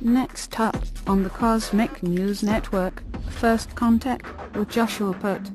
Next up on the Cosmic News Network, First Contact with Joshua Poet.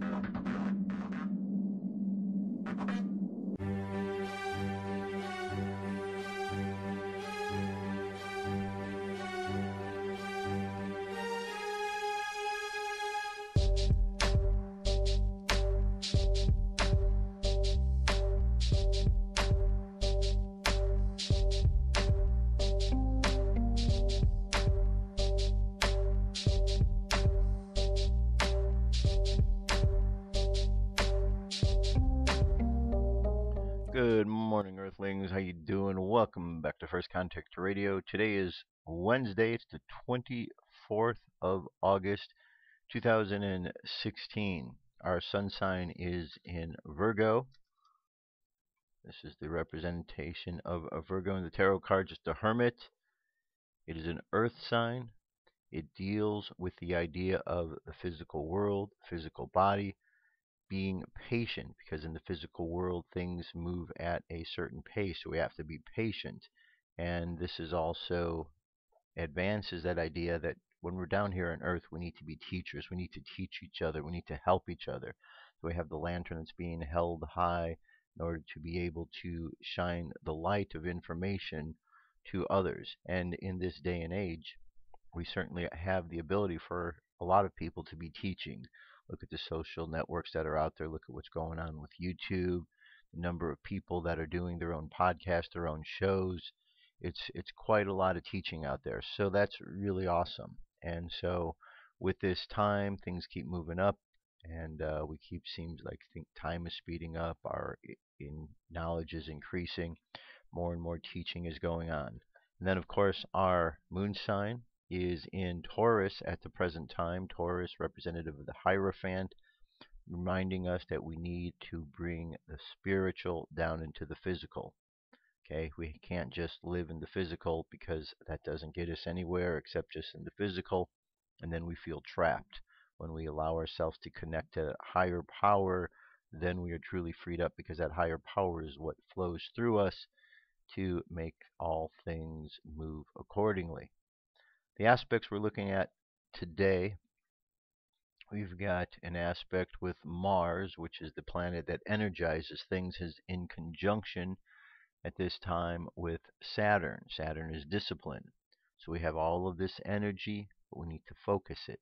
Radio. Today is Wednesday. It's the 24th of August, 2016. Our sun sign is in Virgo. This is the representation of a Virgo in the tarot card, just a hermit. It is an earth sign. It deals with the idea of the physical world, physical body, being patient because in the physical world things move at a certain pace so we have to be patient and this is also advances that idea that when we're down here on earth we need to be teachers we need to teach each other we need to help each other so we have the lantern that's being held high in order to be able to shine the light of information to others and in this day and age we certainly have the ability for a lot of people to be teaching Look at the social networks that are out there. Look at what's going on with YouTube, the number of people that are doing their own podcasts, their own shows. It's it's quite a lot of teaching out there. So that's really awesome. And so with this time, things keep moving up, and uh, we keep seems like think time is speeding up. Our in knowledge is increasing. More and more teaching is going on. And then of course our moon sign is in Taurus at the present time. Taurus, representative of the Hierophant, reminding us that we need to bring the spiritual down into the physical. Okay, we can't just live in the physical because that doesn't get us anywhere except just in the physical, and then we feel trapped. When we allow ourselves to connect to higher power, then we are truly freed up because that higher power is what flows through us to make all things move accordingly. The aspects we're looking at today, we've got an aspect with Mars, which is the planet that energizes things, is in conjunction at this time with Saturn. Saturn is discipline. So we have all of this energy, but we need to focus it.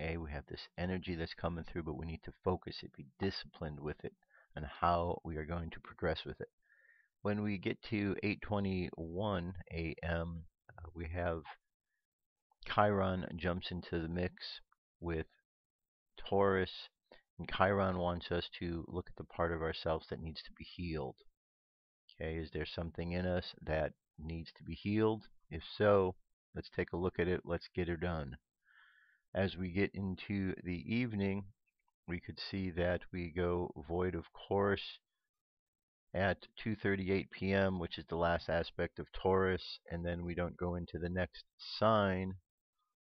Okay, we have this energy that's coming through, but we need to focus it, be disciplined with it, and how we are going to progress with it. When we get to 8:21 a.m., uh, we have Chiron jumps into the mix with Taurus, and Chiron wants us to look at the part of ourselves that needs to be healed. Okay, is there something in us that needs to be healed? If so, let's take a look at it. Let's get it done. As we get into the evening, we could see that we go void of course at 2:38 p.m., which is the last aspect of Taurus, and then we don't go into the next sign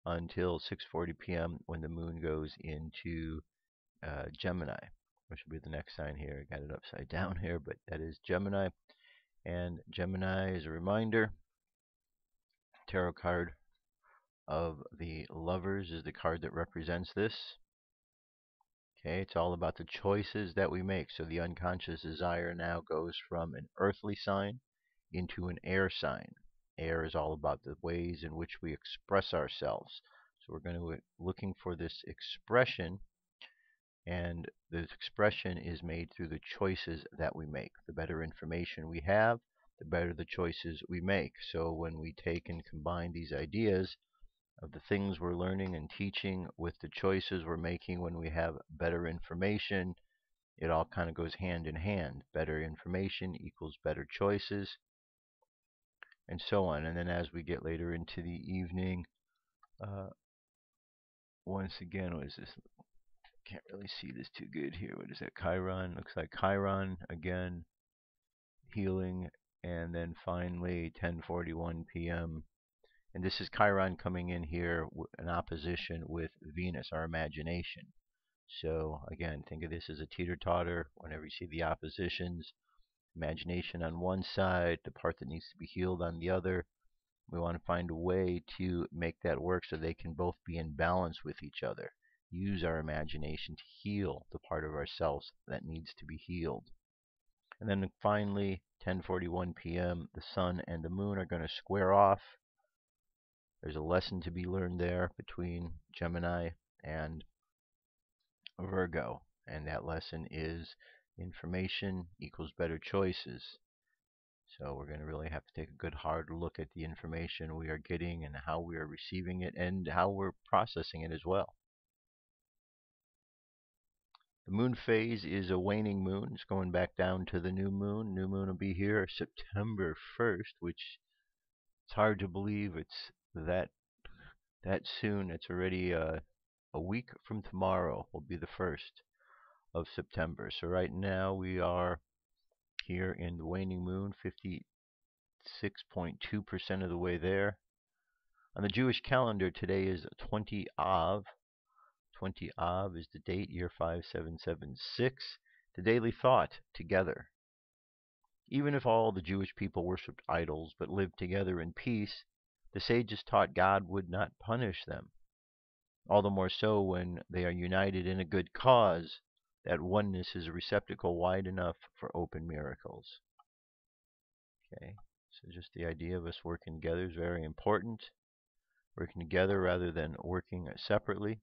until 6:40 p.m. when the moon goes into uh, Gemini, which will be the next sign here. I got it upside down here, but that is Gemini. And Gemini is a reminder. Tarot card of the lovers is the card that represents this. Okay, it's all about the choices that we make. So the unconscious desire now goes from an earthly sign into an air sign. Air is all about the ways in which we express ourselves. So we're going to be looking for this expression, and this expression is made through the choices that we make. The better information we have, the better the choices we make. So when we take and combine these ideas of the things we're learning and teaching with the choices we're making when we have better information, it all kind of goes hand in hand. Better information equals better choices and so on. And then as we get later into the evening, uh, once again, what is this? Can't really see this too good here. What is that? Chiron. Looks like Chiron again, healing, and then finally 10:41 p.m. And this is Chiron coming in here in opposition with Venus, our imagination. So again, think of this as a teeter-totter. Whenever you see the oppositions, imagination on one side, the part that needs to be healed on the other. We want to find a way to make that work so they can both be in balance with each other. Use our imagination to heal the part of ourselves that needs to be healed. And then finally, 10:41 p.m., the sun and the moon are going to square off. There's a lesson to be learned there between Gemini and Virgo, and that lesson is information equals better choices. So we're going to really have to take a good hard look at the information we are getting and how we are receiving it and how we're processing it as well. The moon phase is a waning moon. It's going back down to the new moon. New moon will be here September 1st, which it's hard to believe it's that that soon. It's already uh, a week from tomorrow will be the 1st of September. So right now we are here in the waning moon, 56.2% of the way there. On the Jewish calendar, today is 20 Av, 20 Av is the date, year 5776. The daily thought, together. Even if all the Jewish people worshipped idols but lived together in peace, the sages taught God would not punish them. All the more so when they are united in a good cause, that oneness is a receptacle wide enough for open miracles. Okay, so just the idea of us working together is very important. Working together rather than working separately.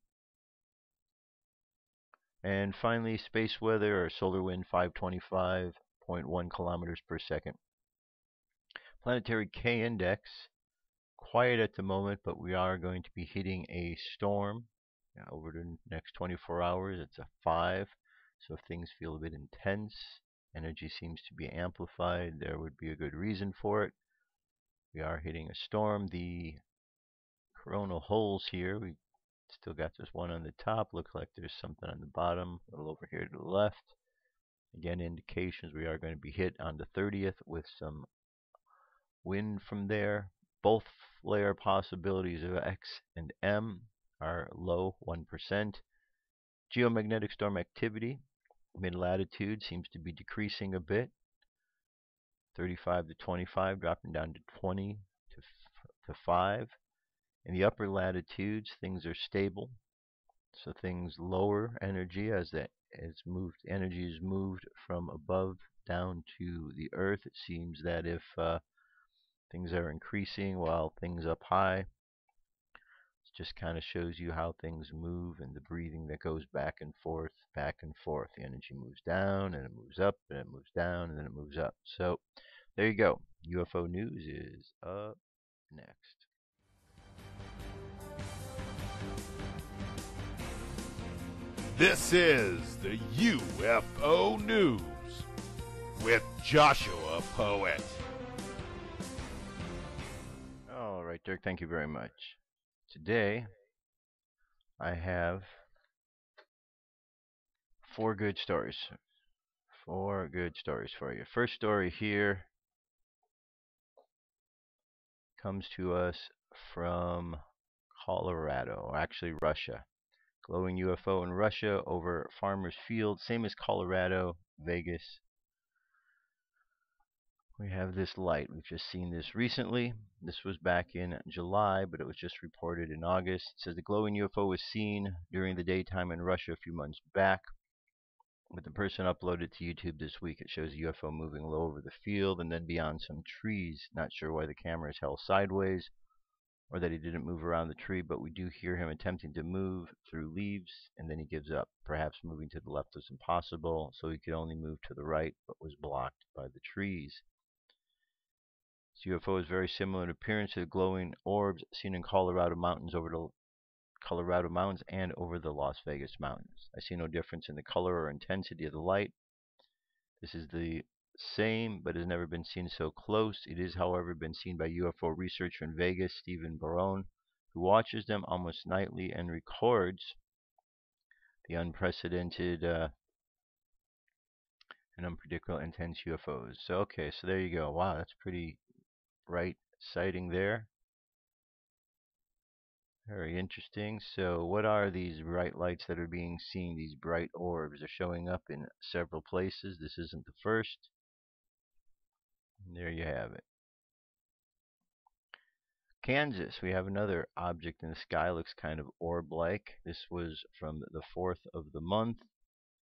And finally, space weather or solar wind 525.1 kilometers per second. Planetary K index, quiet at the moment, but we are going to be hitting a storm uh, over the next 24 hours. It's a 5, so if things feel a bit intense, energy seems to be amplified, there would be a good reason for it. We are hitting a storm. The coronal holes here, we Still got this one on the top. Looks like there's something on the bottom. A little over here to the left. Again, indications we are going to be hit on the 30th with some wind from there. Both flare possibilities of X and M are low, 1%. Geomagnetic storm activity, mid-latitude, seems to be decreasing a bit. 35 to 25, dropping down to 20 to, to 5. In the upper latitudes, things are stable. So things lower energy as that is moved, energy is moved from above down to the earth. It seems that if uh, things are increasing while things up high, it just kind of shows you how things move and the breathing that goes back and forth, back and forth. The energy moves down and it moves up and it moves down and then it moves up. So there you go. UFO news is up next. This is the UFO News with Joshua Poet. All right, Dirk, thank you very much. Today, I have four good stories. Four good stories for you. First story here comes to us from Colorado, or actually Russia. Glowing UFO in Russia over Farmers Field, same as Colorado, Vegas. We have this light. We've just seen this recently. This was back in July, but it was just reported in August. It says the glowing UFO was seen during the daytime in Russia a few months back. But the person uploaded to YouTube this week. It shows a UFO moving low over the field and then beyond some trees. Not sure why the camera is held sideways or that he didn't move around the tree, but we do hear him attempting to move through leaves, and then he gives up. Perhaps moving to the left was impossible, so he could only move to the right, but was blocked by the trees. This UFO is very similar in appearance to the glowing orbs seen in Colorado mountains over the Colorado mountains and over the Las Vegas mountains. I see no difference in the color or intensity of the light. This is the same, but has never been seen so close. It is, however, been seen by UFO researcher in Vegas, Stephen Barone, who watches them almost nightly and records the unprecedented uh, and unpredictable intense UFOs. So, okay, so there you go. Wow, that's pretty bright sighting there. Very interesting. So what are these bright lights that are being seen? These bright orbs are showing up in several places. This isn't the first. There you have it. Kansas, we have another object in the sky. Looks kind of orb-like. This was from the 4th of the month,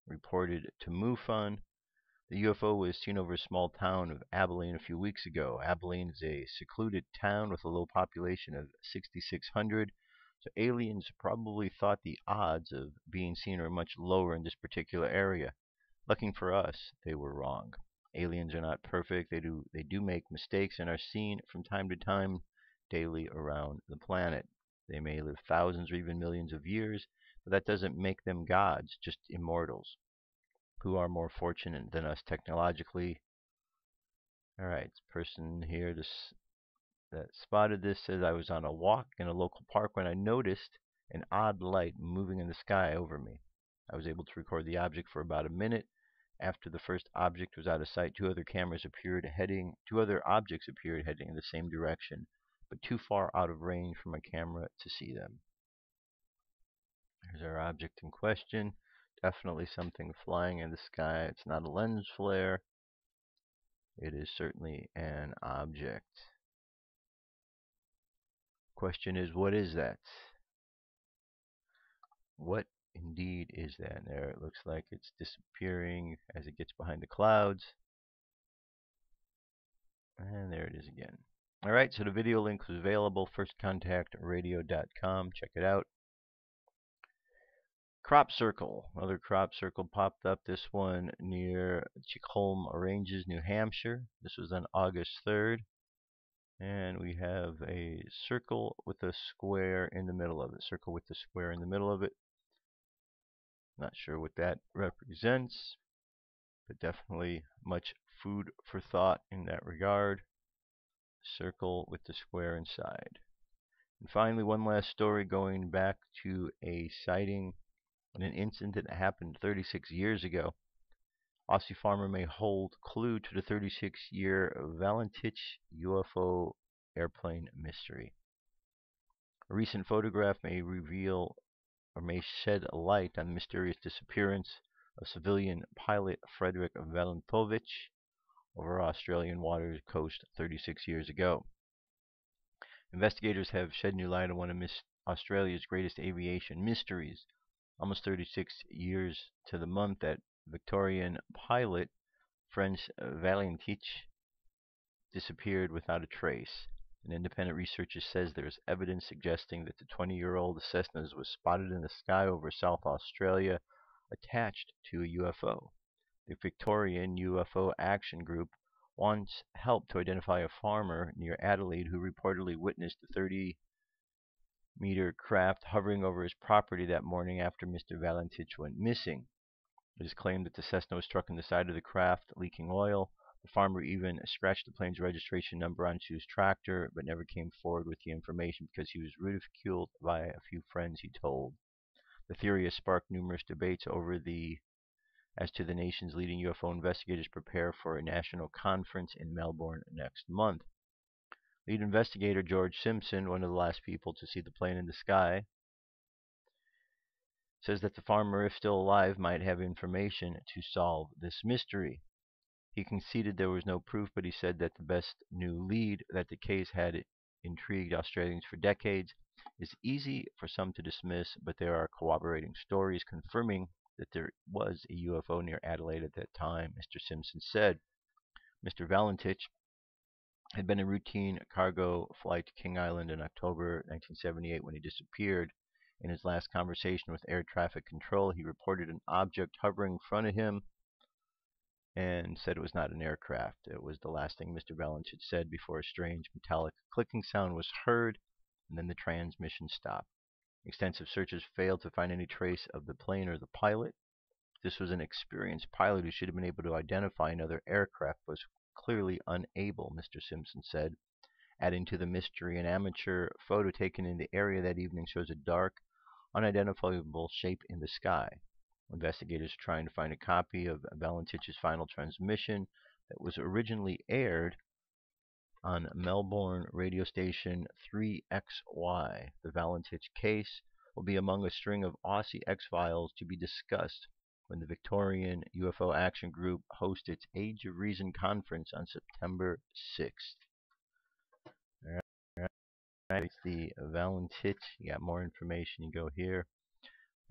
reported to MUFON. The UFO was seen over a small town of Abilene a few weeks ago. Abilene is a secluded town with a low population of 6,600, so aliens probably thought the odds of being seen are much lower in this particular area. Lucky for us, they were wrong. Aliens are not perfect. They do they do make mistakes and are seen from time to time daily around the planet. They may live thousands or even millions of years, but that doesn't make them gods, just immortals who are more fortunate than us technologically. All right, person here this, that spotted this says I was on a walk in a local park when I noticed an odd light moving in the sky over me. I was able to record the object for about a minute. After the first object was out of sight, two other cameras appeared heading two other objects appeared heading in the same direction but too far out of range for my camera to see them. There's our object in question. Definitely something flying in the sky. It's not a lens flare. It is certainly an object. Question is, what is that? What indeed is that? There it looks like it's disappearing as it gets behind the clouds. And there it is again. Alright, so the video link was available, firstcontactradio.com. Check it out. Crop circle. Another crop circle popped up. This one near Chilcomb Ranges, New Hampshire. This was on August 3rd. And we have a circle with a square in the middle of it. Circle with the square in the middle of it. Not sure what that represents, but definitely much food for thought in that regard circle with the square inside. And finally, one last story going back to a sighting and an incident that happened 36 years ago. Aussie farmer may hold clue to the 36-year Valentich UFO airplane mystery. A recent photograph may reveal or may shed light on the mysterious disappearance of civilian pilot Frederick Valentich over Australian waters coast 36 years ago. Investigators have shed new light on one of Australia's greatest aviation mysteries. Almost 36 years to the month that Victorian pilot French Valentich disappeared without a trace. An independent researcher says there is evidence suggesting that the 20-year-old Cessna was spotted in the sky over South Australia attached to a UFO. The Victorian UFO Action Group once helped to identify a farmer near Adelaide who reportedly witnessed a 30 meter craft hovering over his property that morning after Mr. Valentich went missing. It is claimed that the Cessna was struck in the side of the craft, leaking oil. The farmer even scratched the plane's registration number onto his tractor, but never came forward with the information because he was ridiculed by a few friends he told. The theory has sparked numerous debates over the as to the nation's leading UFO investigators prepare for a national conference in Melbourne next month. Lead investigator George Simpson, one of the last people to see the plane in the sky, says that the farmer, if still alive, might have information to solve this mystery. He conceded there was no proof, but he said that the best new lead that the case had intrigued Australians for decades is easy for some to dismiss, but there are corroborating stories confirming that there was a UFO near Adelaide at that time, Mr. Simpson said. Mr. Valentich had been a routine cargo flight to King Island in October 1978 when he disappeared. In his last conversation with air traffic control, he reported an object hovering in front of him and said it was not an aircraft. It was the last thing Mr. Valentich said before a strange metallic clicking sound was heard and then the transmission stopped. Extensive searches failed to find any trace of the plane or the pilot. This was an experienced pilot who should have been able to identify another aircraft, but was clearly unable, Mr. Simpson said. Adding to the mystery, an amateur photo taken in the area that evening shows a dark, unidentifiable shape in the sky. Investigators are trying to find a copy of Valentich's final transmission that was originally aired on Melbourne radio station 3XY. The Valentich case will be among a string of Aussie X Files to be discussed when the Victorian UFO Action Group hosts its Age of Reason conference on September 6th. It's the Valentich. You got more information. You go here,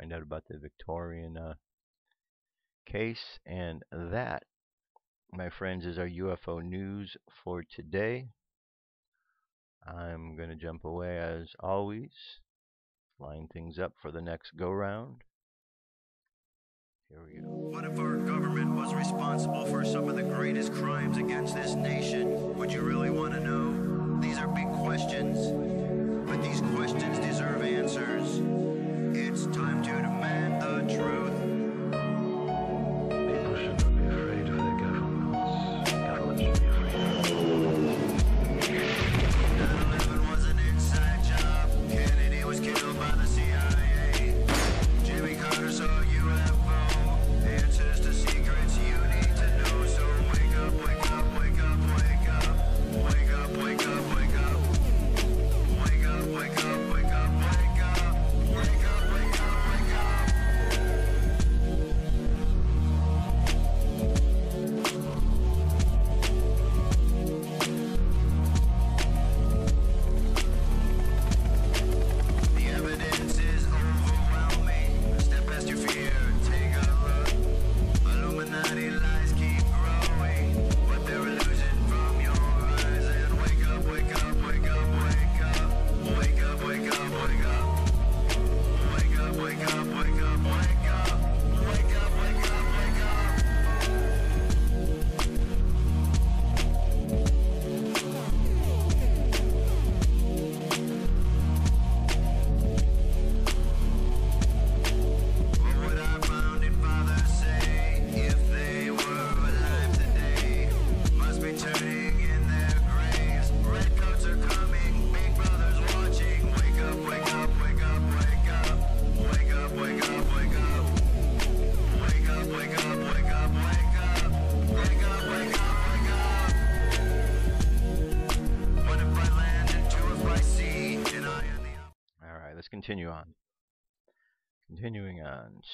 find out about the Victorian uh, case, and that, my friends, is our UFO news for today. I'm going to jump away as always, line things up for the next go round. Here we go. What if our government was responsible for some of the greatest crimes against this nation? Would you really want to know? These are big questions, but these questions deserve answers. It's time to demand the truth.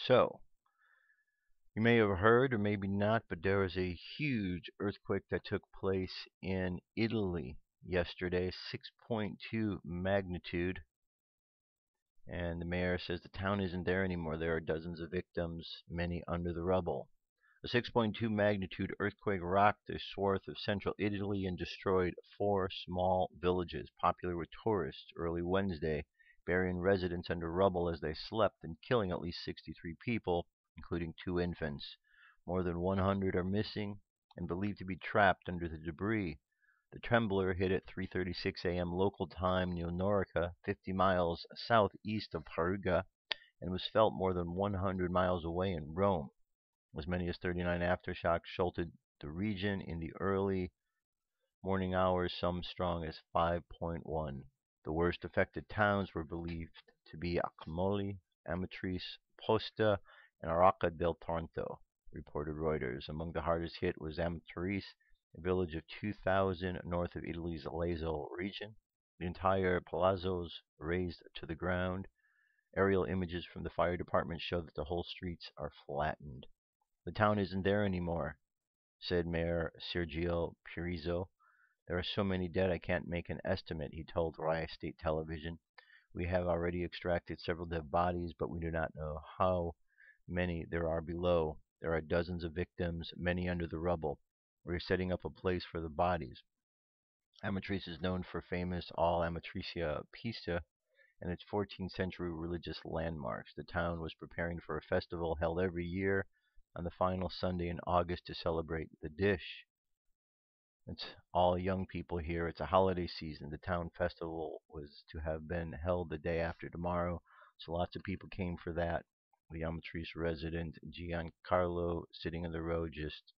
So, you may have heard, or maybe not, but there was a huge earthquake that took place in Italy yesterday, 6.2 magnitude. And the mayor says the town isn't there anymore. There are dozens of victims, many under the rubble. A 6.2 magnitude earthquake rocked a swath of central Italy and destroyed four small villages popular with tourists early Wednesday burying residents under rubble as they slept and killing at least 63 people, including two infants. More than 100 are missing and believed to be trapped under the debris. The trembler hit at 3:36 a.m. local time near Norcia, 50 miles southeast of Perugia, and was felt more than 100 miles away in Rome. As many as 39 aftershocks jolted the region in the early morning hours, some strong as 5.1. The worst affected towns were believed to be Accumoli, Amatrice, Posta, and Arquata del Tronto, reported Reuters. Among the hardest hit was Amatrice, a village of 2,000 north of Italy's Lazio region. The entire palazzos razed to the ground. Aerial images from the fire department show that the whole streets are flattened. The town isn't there anymore, said Mayor Sergio Pirozzi. There are so many dead I can't make an estimate, he told Rai State Television. We have already extracted several dead bodies, but we do not know how many there are below. There are dozens of victims, many under the rubble. We are setting up a place for the bodies. Amatrice is known for famous All Amatricia Pista and its 14th century religious landmarks. The town was preparing for a festival held every year on the final Sunday in August to celebrate the dish. It's all young people here. It's a holiday season. The town festival was to have been held the day after tomorrow, so lots of people came for that. The Amatrice resident Giancarlo sitting in the road just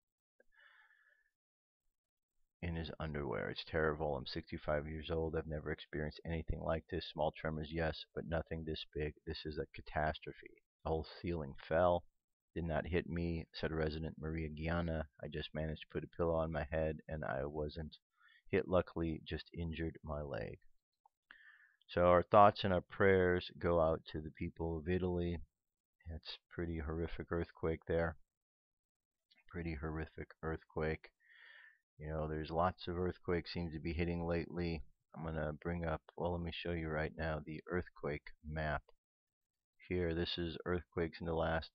in his underwear. It's terrible. I'm 65 years old. I've never experienced anything like this. Small tremors, yes, but nothing this big. This is a catastrophe. The whole ceiling fell. Did not hit me, said resident Maria Gianni. I just managed to put a pillow on my head and I wasn't hit. Luckily, just injured my leg. So our thoughts and our prayers go out to the people of Italy. It's pretty horrific earthquake there. Pretty horrific earthquake. You know, there's lots of earthquakes seem to be hitting lately. I'm going to bring up, well, let me show you right now the earthquake map. Here, this is earthquakes in the last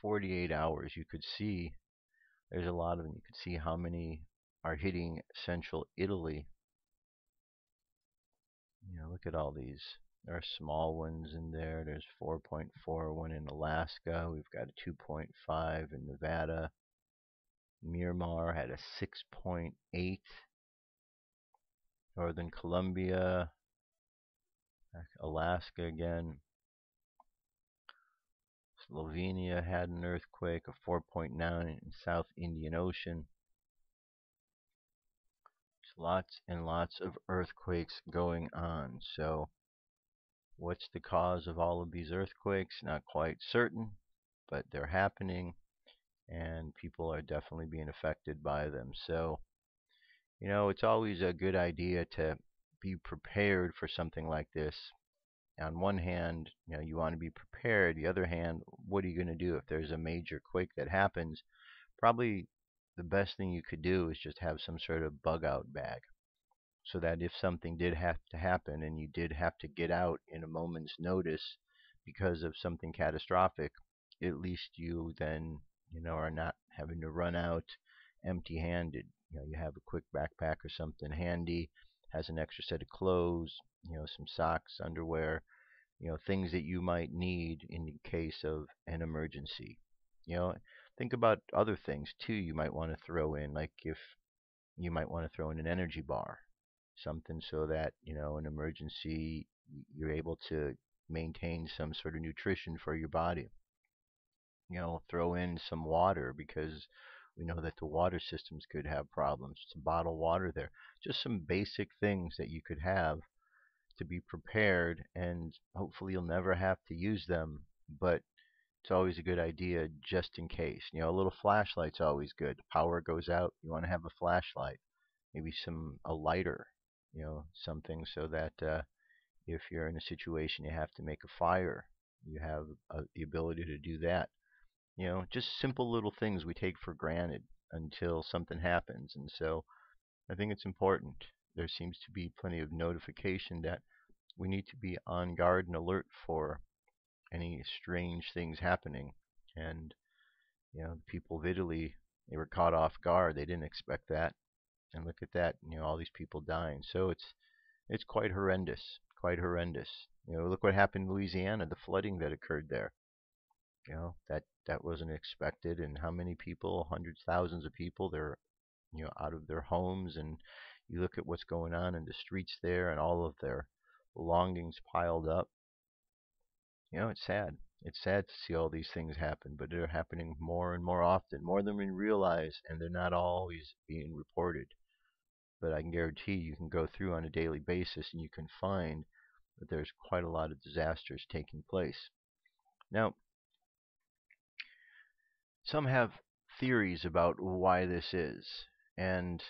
48 hours. You could see there's a lot of them. You could see how many are hitting central Italy. You know, look at all these. There are small ones in there. There's 4.4 one in Alaska. We've got a 2.5 in Nevada. Myanmar had a 6.8. Northern Colombia. Alaska again. Slovenia had an earthquake of 4.9 in South Indian Ocean. There's lots and lots of earthquakes going on. So, what's the cause of all of these earthquakes? Not quite certain, but they're happening, and people are definitely being affected by them. So, you know, it's always a good idea to be prepared for something like this on one hand, you know, you want to be prepared. The other hand, what are you going to do if there's a major quake that happens? Probably the best thing you could do is just have some sort of bug out bag so that if something did have to happen and you did have to get out in a moment's notice because of something catastrophic, at least you then, you know, are not having to run out empty-handed. You know, you have a quick backpack or something handy, has an extra set of clothes, you know, some socks, underwear, you know, things that you might need in the case of an emergency. You know, think about other things too you might want to throw in, like if you might want to throw in an energy bar, something so that, you know, an emergency you're able to maintain some sort of nutrition for your body. You know, throw in some water because we know that the water systems could have problems. Some bottled water there. Just some basic things that you could have to be prepared, and hopefully you'll never have to use them. But it's always a good idea just in case. You know, a little flashlight's always good. Power goes out, you want to have a flashlight, maybe some a lighter, you know, something so that uh, if you're in a situation you have to make a fire, you have uh, the ability to do that. You know, just simple little things we take for granted until something happens, and so I think it's important there seems to be plenty of notification that we need to be on guard and alert for any strange things happening. And you know, the people of Italy, they were caught off guard. They didn't expect that. And look at that, you know, all these people dying. So it's it's quite horrendous, quite horrendous. You know, look what happened in Louisiana, the flooding that occurred there. You know, that that wasn't expected and how many people, hundreds, thousands of people, they're you know, out of their homes and you look at what's going on in the streets there and all of their belongings piled up. You know, it's sad. It's sad to see all these things happen, but they're happening more and more often, more than we realize, and they're not always being reported. But I can guarantee you can go through on a daily basis and you can find that there's quite a lot of disasters taking place. Now, some have theories about why this is, and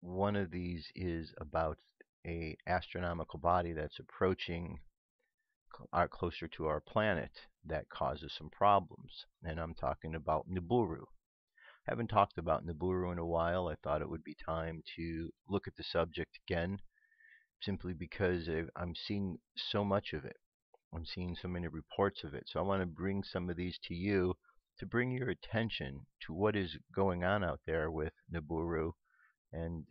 one of these is about a astronomical body that's approaching uh, closer to our planet that causes some problems. And I'm talking about Nibiru. I haven't talked about Nibiru in a while. I thought it would be time to look at the subject again, simply because I'm seeing so much of it. I'm seeing so many reports of it. So I want to bring some of these to you to bring your attention to what is going on out there with Nibiru and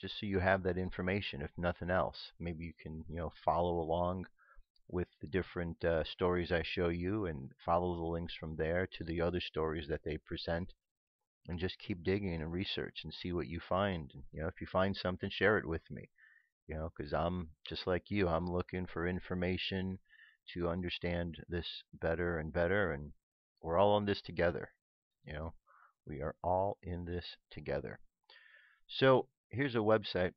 just so you have that information if nothing else. Maybe you can you know follow along with the different uh, stories I show you and follow the links from there to the other stories that they present and just keep digging and research and see what you find. You know if you find something share it with me you know because I'm just like you I'm looking for information to understand this better and better and we're all in this together you know we are all in this together so here's a website.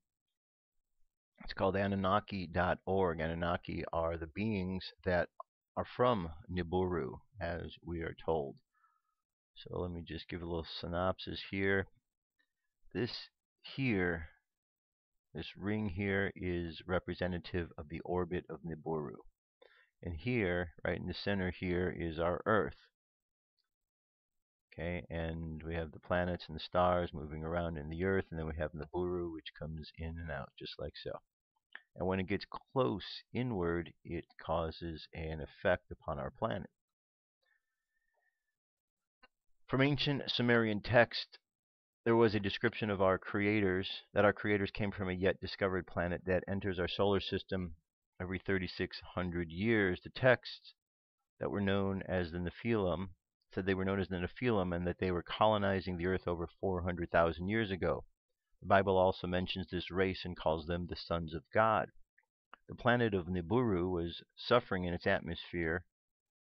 It's called Anunnaki.org. Anunnaki are the beings that are from Nibiru, as we are told. So let me just give a little synopsis here. This here, this ring here, is representative of the orbit of Nibiru. And here, right in the center here, is our Earth. Okay, and we have the planets and the stars moving around in the Earth, and then we have Nibiru, which comes in and out, just like so. and when it gets close inward, it causes an effect upon our planet. From ancient Sumerian text, there was a description of our creators, that our creators came from a yet discovered planet that enters our solar system every 3,600 years. The texts that were known as the Nephilim said they were known as the Nephilim and that they were colonizing the earth over 400,000 years ago. The Bible also mentions this race and calls them the sons of God. The planet of Nibiru was suffering in its atmosphere.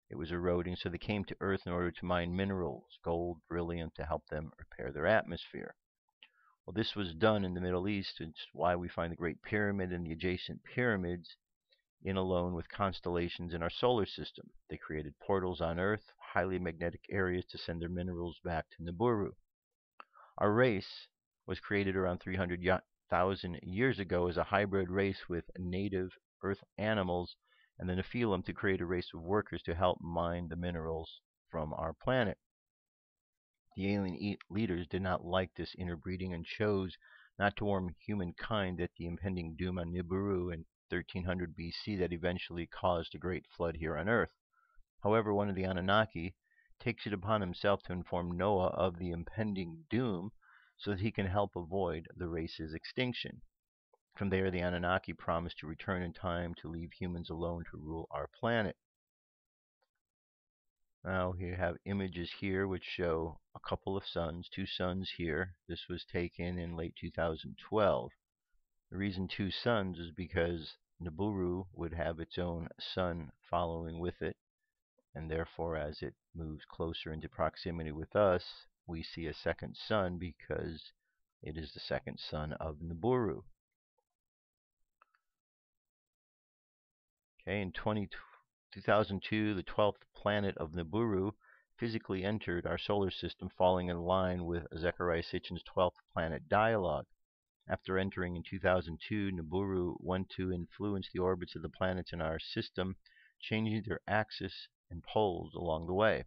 It was eroding, so they came to Earth in order to mine minerals, gold, beryllium, to help them repair their atmosphere. Well, this was done in the Middle East. It's why we find the Great Pyramid and the adjacent pyramids in alone with constellations in our solar system. They created portals on Earth, highly magnetic areas to send their minerals back to Nibiru. Our race was created around 300,000 years ago as a hybrid race with native Earth animals and the Nephilim to create a race of workers to help mine the minerals from our planet. The alien leaders did not like this interbreeding and chose not to warn humankind that the impending doom on Nibiru in 1300 BC that eventually caused a great flood here on Earth. However, one of the Anunnaki takes it upon himself to inform Noah of the impending doom so that he can help avoid the race's extinction. From there, the Anunnaki promise to return in time to leave humans alone to rule our planet. Now, you have images here which show a couple of suns, two suns here. This was taken in late 2012. The reason two suns is because Nibiru would have its own sun following with it, and therefore, as it moves closer into proximity with us, we see a second sun because it is the second sun of Nibiru. Okay, in 20, 2002, the 12th planet of Nibiru physically entered our solar system, falling in line with Zecharia Sitchin's 12th planet dialogue. After entering in 2002, Nibiru went to influence the orbits of the planets in our system, changing their axis and poles along the way.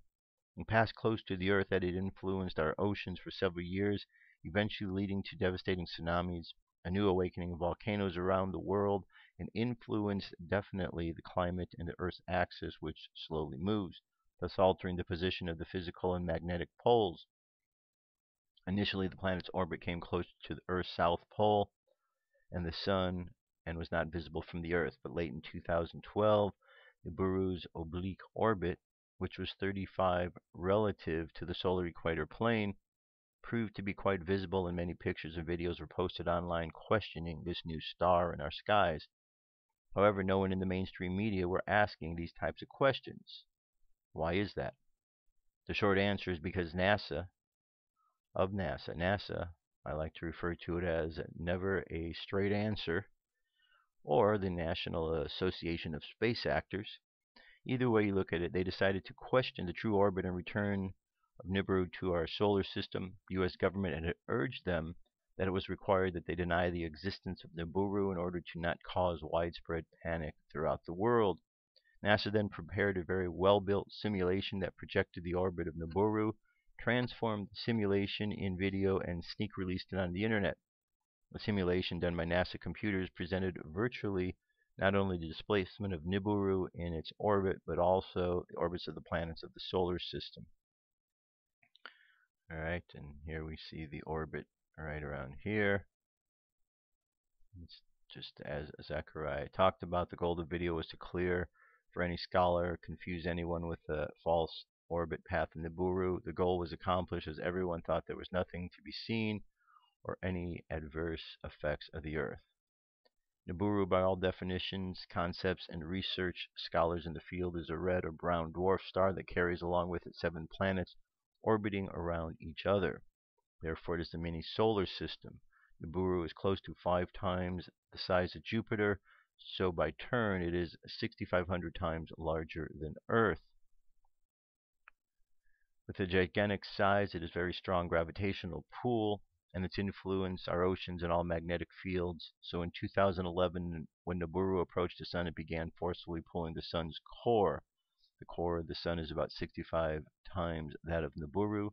And passed close to the Earth, that it influenced our oceans for several years, eventually leading to devastating tsunamis, a new awakening of volcanoes around the world, and influenced definitely the climate and the Earth's axis, which slowly moves, thus altering the position of the physical and magnetic poles. Initially, the planet's orbit came close to the Earth's south pole and the Sun and was not visible from the Earth. But late in 2012, Nibiru's oblique orbit, which was 35 relative to the solar equator plane, proved to be quite visible, and many pictures and videos were posted online questioning this new star in our skies. However, no one in the mainstream media were asking these types of questions. Why is that? The short answer is because NASA, of NASA, NASA, I like to refer to it as never a straight answer, or the National Association of Space Actors. Either way you look at it, they decided to question the true orbit and return of Nibiru to our solar system. The U.S. government had urged them that it was required that they deny the existence of Nibiru in order to not cause widespread panic throughout the world. NASA then prepared a very well-built simulation that projected the orbit of Nibiru, transformed the simulation in video, and sneak released it on the internet. The simulation done by NASA computers presented virtually not only the displacement of Nibiru in its orbit, but also the orbits of the planets of the solar system. Alright, and here we see the orbit right around here. It's just as Zecharia talked about, the goal of the video was to clear for any scholar, confuse anyone with the false orbit path in Nibiru. The goal was accomplished as everyone thought there was nothing to be seen or any adverse effects of the Earth. Nibiru, by all definitions, concepts, and research scholars in the field, is a red or brown dwarf star that carries along with it seven planets orbiting around each other. Therefore, it is the mini solar system. Nibiru is close to five times the size of Jupiter, so by turn it is 6,500 times larger than Earth. With a gigantic size, it is very strong gravitational pull, and its influence our oceans and all magnetic fields. So in 2011, when Nibiru approached the Sun, it began forcefully pulling the Sun's core. The core of the Sun is about 65 times that of Nibiru,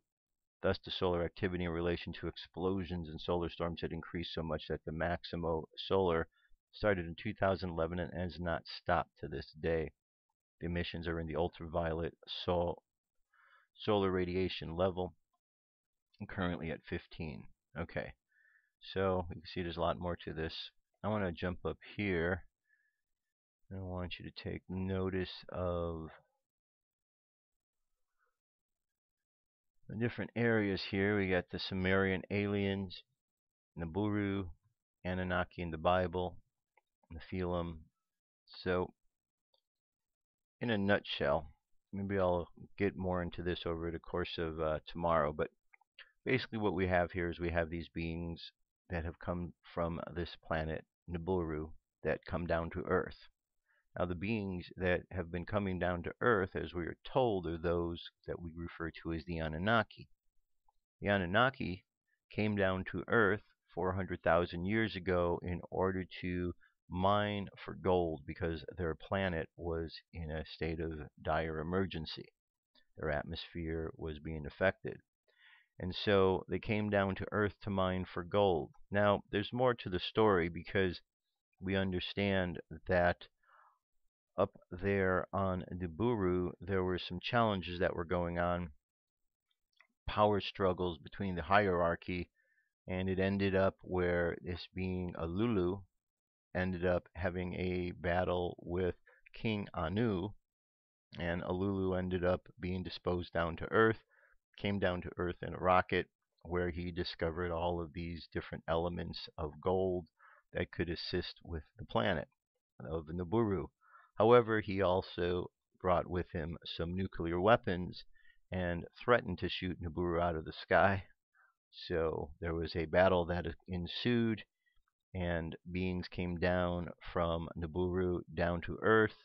Thus, the solar activity in relation to explosions and solar storms had increased so much that the Maximo Solar Started in 2011 and has not stopped to this day. The emissions are in the ultraviolet sol- solar radiation level, currently at 15. Okay, so you can see there's a lot more to this. I want to jump up here. And I want you to take notice of the different areas here. We got the Sumerian aliens, Nibiru, Anunnaki in the Bible, Nephilim. So, in a nutshell, maybe I'll get more into this over the course of uh, tomorrow, but basically what we have here is we have these beings that have come from this planet, Nibiru, that come down to Earth. Now, the beings that have been coming down to Earth, as we are told, are those that we refer to as the Anunnaki. The Anunnaki came down to Earth 400,000 years ago in order to mine for gold because their planet was in a state of dire emergency. Their atmosphere was being affected. And so they came down to Earth to mine for gold. Now, there's more to the story because we understand that up there on Nibiru, there were some challenges that were going on, power struggles between the hierarchy, and it ended up where this being Alalu ended up having a battle with King Anu, and Alalu ended up being disposed down to Earth, came down to Earth in a rocket where he discovered all of these different elements of gold that could assist with the planet of Nibiru. However, he also brought with him some nuclear weapons and threatened to shoot Nibiru out of the sky. So there was a battle that ensued, and beings came down from Nibiru down to Earth.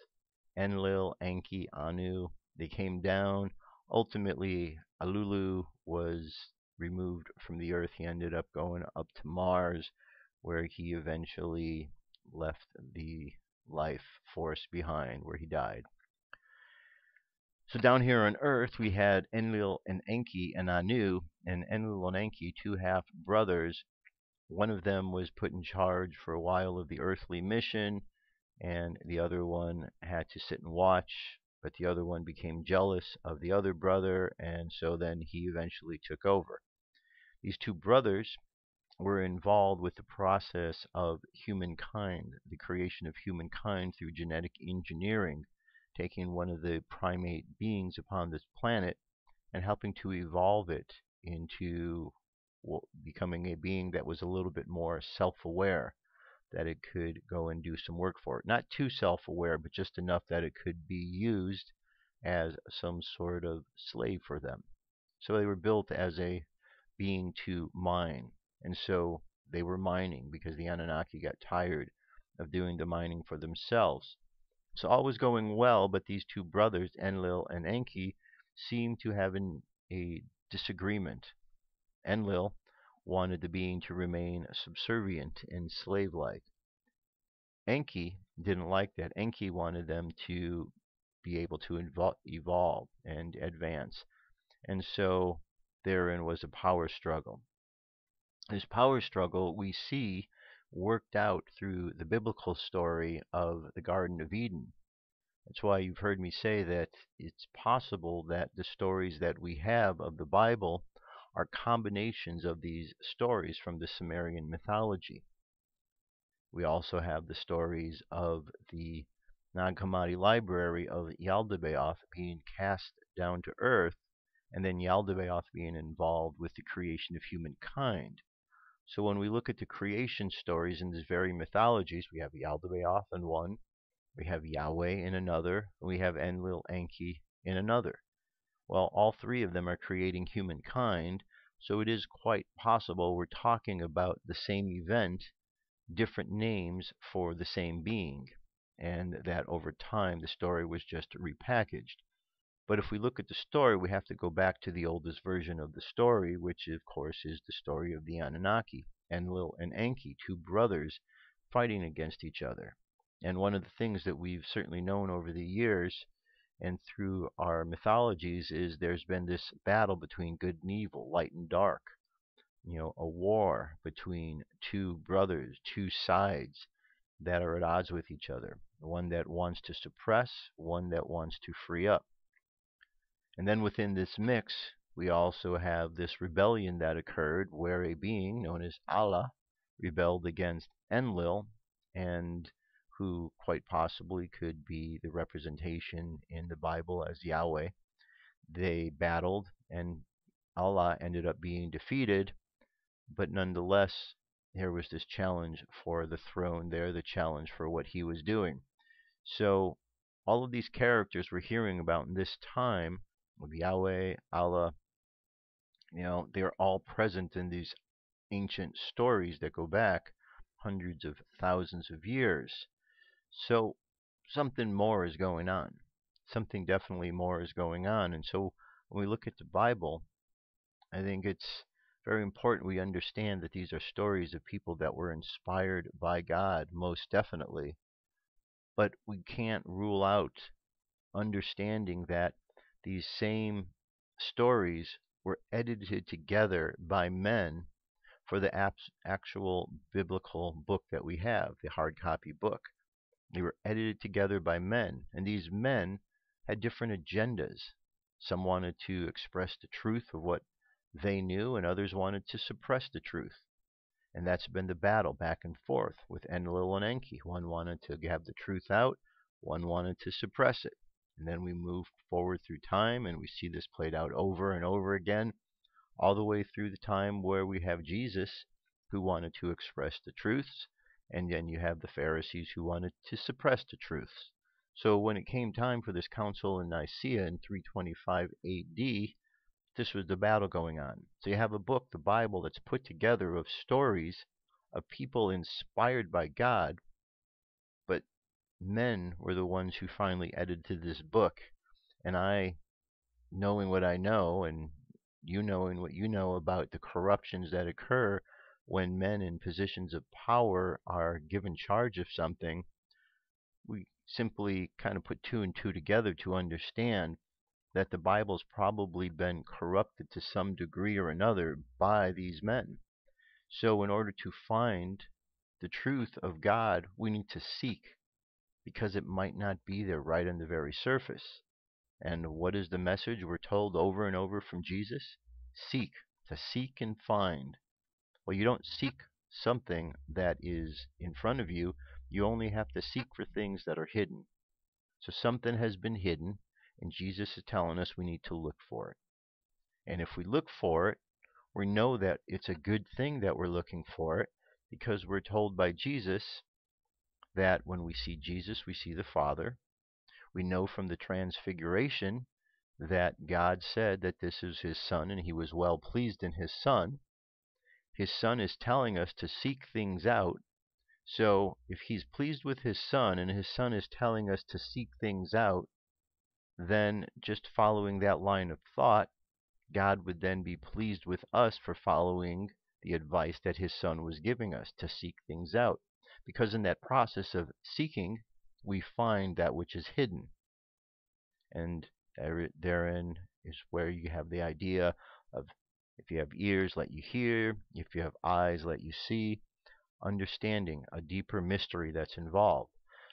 Enlil, Enki, Anu, they came down. Ultimately, Alalu was removed from the Earth. He ended up going up to Mars, where he eventually left the life force behind where he died. So down here on Earth, we had Enlil and Enki and Anu, and Enlil and Enki, two half brothers. One of them was put in charge for a while of the earthly mission, and the other one had to sit and watch. But the other one became jealous of the other brother, and so then he eventually took over. These two brothers were involved with the process of humankind, the creation of humankind through genetic engineering, taking one of the primate beings upon this planet and helping to evolve it into becoming a being that was a little bit more self aware, that it could go and do some work for it. Not too self aware, but just enough that it could be used as some sort of slave for them. So they were built as a being to mine and so they were mining because the Anunnaki got tired of doing the mining for themselves. So all was going well, but these two brothers, Enlil and Enki, seemed to have an, a disagreement. Enlil wanted the being to remain subservient and slave like. Enki didn't like that. Enki wanted them to be able to evolve and advance. And so therein was a power struggle this power struggle we see worked out through the biblical story of the Garden of Eden. That's why you've heard me say that it's possible that the stories that we have of the Bible are combinations of these stories from the Sumerian mythology. We also have the stories of the Nag Hammadi library of Yaldabaoth being cast down to earth, and then Yaldabaoth being involved with the creation of humankind. So when we look at the creation stories in these very mythologies, we have Yaldabaoth in one, we have Yahweh in another, and we have Enlil Enki in another. Well, all three of them are creating humankind, so it is quite possible we're talking about the same event, different names for the same being, and that over time the story was just repackaged. But if we look at the story, we have to go back to the oldest version of the story, which of course is the story of the Anunnaki, Enlil and Enki, two brothers fighting against each other. And one of the things that we've certainly known over the years and through our mythologies is there's been this battle between good and evil, light and dark. You know, a war between two brothers, two sides. that are at odds with each other. One that wants to suppress, one that wants to free up. And then within this mix, we also have this rebellion that occurred where a being known as Allah rebelled against Enlil and who quite possibly could be the representation in the Bible as Yahweh. They battled and Allah ended up being defeated, but nonetheless, there was this challenge for the throne there, the challenge for what he was doing. So, all of these characters we're hearing about in this time with Yahweh, Allah, you know, they're all present in these ancient stories that go back hundreds of thousands of years. So something more is going on. Something definitely more is going on. And so when we look at the Bible, I think it's very important we understand that these are stories of people that were inspired by God, most definitely. But we can't rule out understanding that these same stories were edited together by men for the actual biblical book that we have, the hard copy book. They were edited together by men, and these men had different agendas. Some wanted to express the truth of what they knew, and others wanted to suppress the truth. And that's been the battle back and forth with Enlil and Enki. One wanted to have the truth out, one wanted to suppress it. And then we move forward through time and we see this played out over and over again, all the way through the time where we have Jesus who wanted to express the truths, and then you have the Pharisees who wanted to suppress the truths. So when it came time for this council in Nicaea in 325 AD, this was the battle going on. So you have a book, the Bible, that's put together of stories of people inspired by God, but men were the ones who finally edited this book. And I, knowing what I know, and you knowing what you know about the corruptions that occur when men in positions of power are given charge of something, we simply kind of put two and two together to understand that the Bible's probably been corrupted to some degree or another by these men. So, in order to find the truth of God, we need to seek because it might not be there right on the very surface. And what is the message we're told over and over from Jesus? Seek, to seek and find. Well, you don't seek something that is in front of you, you only have to seek for things that are hidden. So something has been hidden, and Jesus is telling us we need to look for it. And if we look for it, we know that it's a good thing that we're looking for it because we're told by Jesus that when we see Jesus, we see the Father. We know from the Transfiguration that God said that this is his Son and he was well pleased in his Son. His Son is telling us to seek things out. So if he's pleased with his Son and his Son is telling us to seek things out, then just following that line of thought, God would then be pleased with us for following the advice that his son was giving us to seek things out. Because in that process of seeking, we find that which is hidden. And therein is where you have the idea of if you have ears, let you hear, if you have eyes, let you see, understanding a deeper mystery that's involved.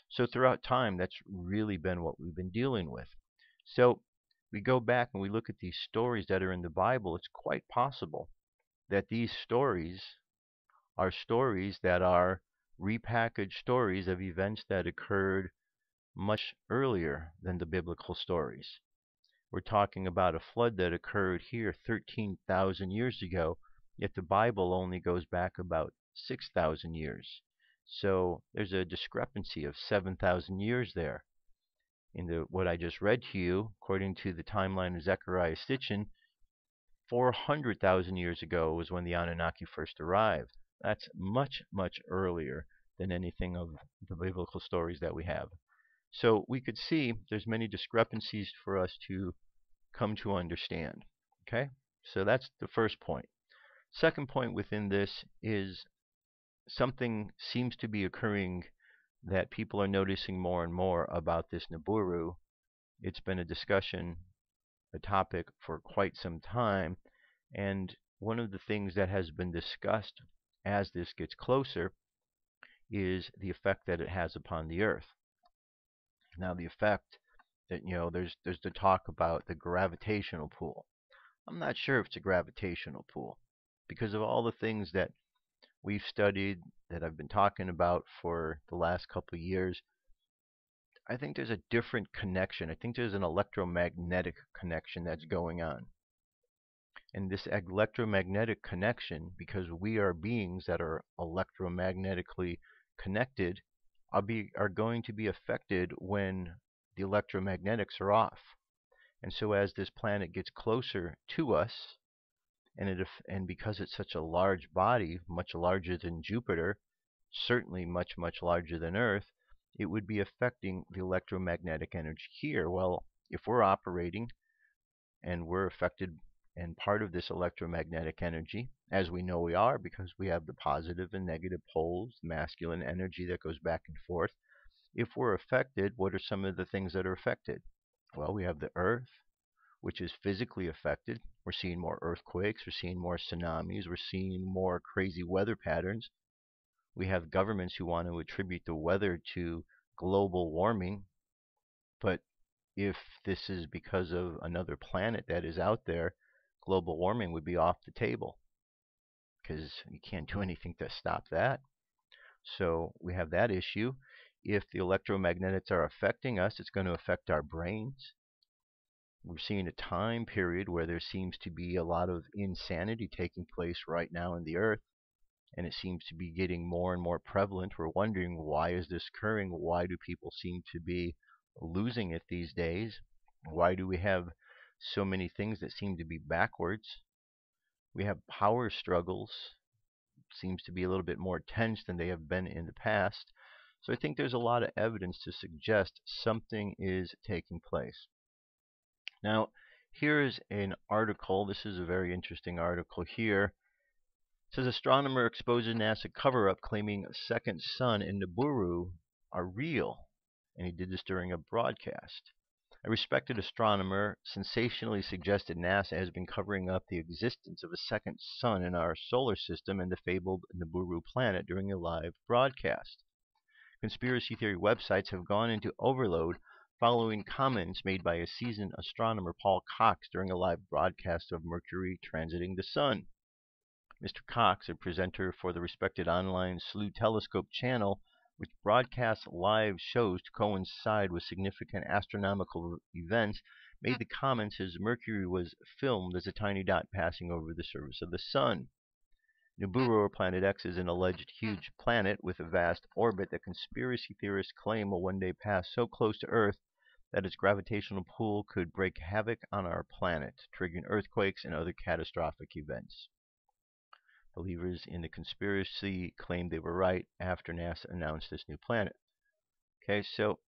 So throughout time, that's really been what we've been dealing with. So we go back and we look at these stories that are in the Bible, it's quite possible that these stories are stories that are repackaged stories of events that occurred much earlier than the biblical stories. We're talking about a flood that occurred here 13,000 years ago, yet the Bible only goes back about 6,000 years. So there's a discrepancy of 7,000 years there in the what I just read to you, according to the timeline of Zecharia Sitchin, 400,000 years ago was when the Anunnaki first arrived. That's much, much earlier than anything of the biblical stories that we have. So we could see there's many discrepancies for us to come to understand. Okay? So that's the first point. Second point within this is something seems to be occurring that people are noticing more and more about this Nibiru. It's been a discussion, a topic for quite some time, and one of the things that has been discussed as this gets closer is the effect that it has upon the Earth. Now, the effect that you know, there's there's the talk about the gravitational pull. I'm not sure if it's a gravitational pull because of all the things that we've studied that I've been talking about for the last couple of years. I think there's a different connection. I think there's an electromagnetic connection that's going on. And this electromagnetic connection, because we are beings that are electromagnetically connected, are, be, are going to be affected when the electromagnetics are off. And so as this planet gets closer to us, and it and because it's such a large body, much larger than Jupiter, certainly much much larger than Earth, it would be affecting the electromagnetic energy here. Well, if we're operating and we're affected and part of this electromagnetic energy, as we know we are because we have the positive and negative poles, masculine energy that goes back and forth. If we're affected, what are some of the things that are affected? Well, we have the earth, which is physically affected. We're seeing more earthquakes, we're seeing more tsunamis, we're seeing more crazy weather patterns. We have governments who want to attribute the weather to global warming, but if this is because of another planet that is out there, global warming would be off the table because you can't do anything to stop that. So we have that issue. If the electromagnetics are affecting us, it's going to affect our brains. We're seeing a time period where there seems to be a lot of insanity taking place right now in the earth, and it seems to be getting more and more prevalent. We're wondering why is this occurring? Why do people seem to be losing it these days? Why do we have so many things that seem to be backwards? We have power struggles. Seems to be a little bit more tense than they have been in the past. So I think there's a lot of evidence to suggest something is taking place. Now, here is an article. This is a very interesting article here. It says astronomer exposes NASA cover-up claiming second sun in Nibiru are real. And he did this during a broadcast. A respected astronomer sensationally suggested NASA has been covering up the existence of a second sun in our solar system and the fabled Nibiru planet during a live broadcast. Conspiracy theory websites have gone into overload following comments made by a seasoned astronomer Paul Cox during a live broadcast of Mercury transiting the Sun. Mr. Cox, a presenter for the respected online Slooh Telescope channel, which broadcasts live shows to coincide with significant astronomical events, made the comments as Mercury was filmed as a tiny dot passing over the surface of the Sun. Nibiru or Planet X is an alleged hmm. huge planet with a vast orbit that conspiracy theorists claim will one day pass so close to Earth that its gravitational pull could break havoc on our planet, triggering earthquakes and other catastrophic events. Believers in the conspiracy claimed they were right after NASA announced this new planet. Okay, so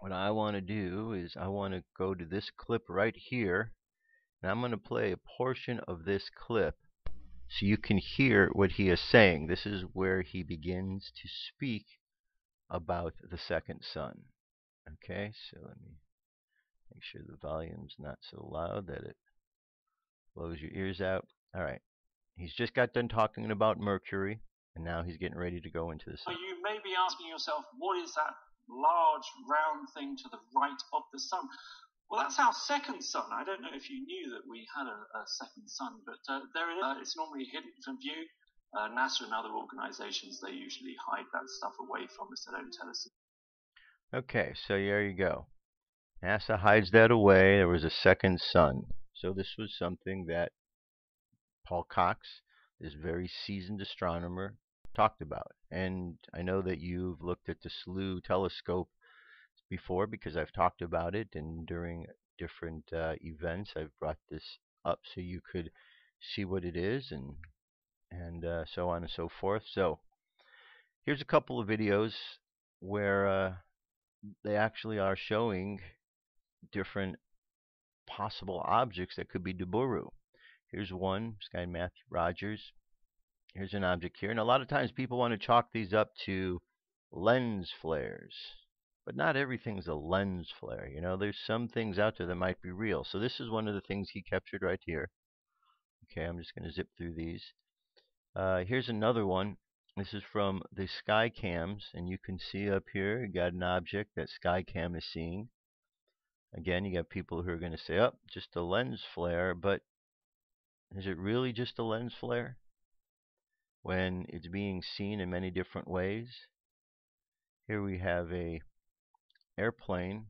what I want to do is I want to go to this clip right here, and I'm going to play a portion of this clip so you can hear what he is saying. This is where he begins to speak about the second sun. Okay, so let me make sure the volume's not so loud that it blows your ears out. All right, he's just got done talking about Mercury, and now he's getting ready to go into this. So you may be asking yourself, what is that large round thing to the right of the sun? Well, that's our second sun. I don't know if you knew that we had a, a second sun, but uh, there it is. Uh, it's normally hidden from view. Uh, NASA and other organizations, they usually hide that stuff away from us. They don't tell us. Okay, so there you go. NASA hides that away. There was a second sun. So this was something that Paul Cox, this very seasoned astronomer, talked about. And I know that you've looked at the Slooh telescope before because I've talked about it and during different uh, events I've brought this up so you could see what it is and and uh, so on and so forth. So here's a couple of videos where uh, they actually are showing different possible objects that could be Nibiru. Here's one, this guy Matthew Rogers. Here's an object here. And a lot of times people want to chalk these up to lens flares. But not everything's a lens flare. You know, there's some things out there that might be real. So this is one of the things he captured right here. Okay, I'm just going to zip through these. Uh, here's another one. This is from the sky cams, and you can see up here, you got an object that Skycam is seeing. Again, you got people who are going to say, oh, just a lens flare, but is it really just a lens flare? When it's being seen in many different ways. Here we have a airplane.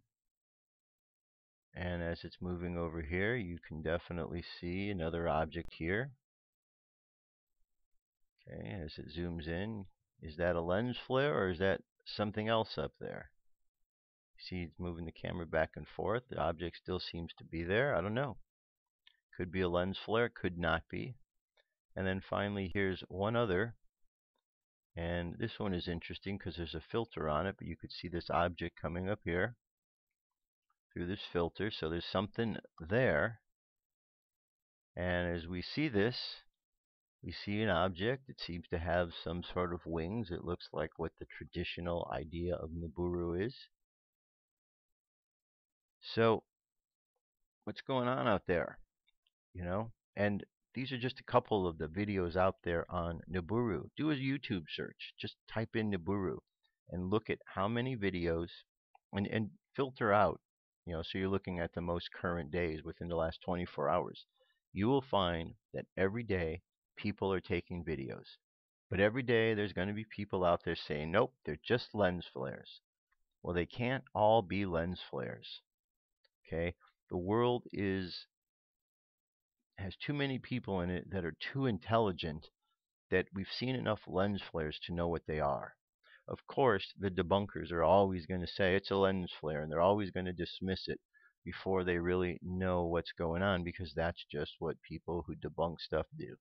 And as it's moving over here you can definitely see another object here. Okay as it zooms in is that a lens flare or is that something else up there? See it's moving the camera back and forth. The object still seems to be there. I don't know could be a lens flare could not be and then finally here's one other and this one is interesting because there's a filter on it, but you could see this object coming up here through this filter. So there's something there. And as we see this, we see an object. It seems to have some sort of wings. It looks like what the traditional idea of Nibiru is. So what's going on out there? You know? And these are just a couple of the videos out there on Nibiru. Do a YouTube search. Just type in Nibiru and look at how many videos and, and filter out, you know, so you're looking at the most current days within the last 24 hours. You will find that every day people are taking videos. But every day there's going to be people out there saying, nope, they're just lens flares. Well, they can't all be lens flares. Okay? The world is has too many people in it that are too intelligent that we've seen enough lens flares to know what they are. Of course, the debunkers are always going to say it's a lens flare, and they're always going to dismiss it before they really know what's going on because that's just what people who debunk stuff do.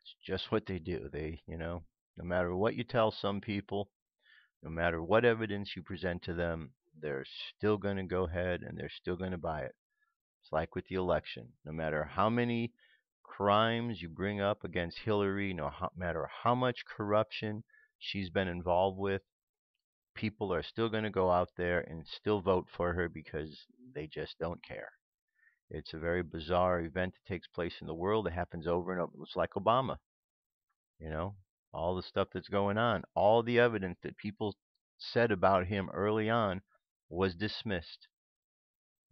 It's just what they do. They, you know, no matter what you tell some people, no matter what evidence you present to them, they're still going to go ahead and they're still going to buy it. It's like with the election. No matter how many crimes you bring up against Hillary, no matter how much corruption she's been involved with, people are still going to go out there and still vote for her because they just don't care. It's a very bizarre event that takes place in the world. It happens over and over. It's like Obama. You know, all the stuff that's going on, all the evidence that people said about him early on was dismissed.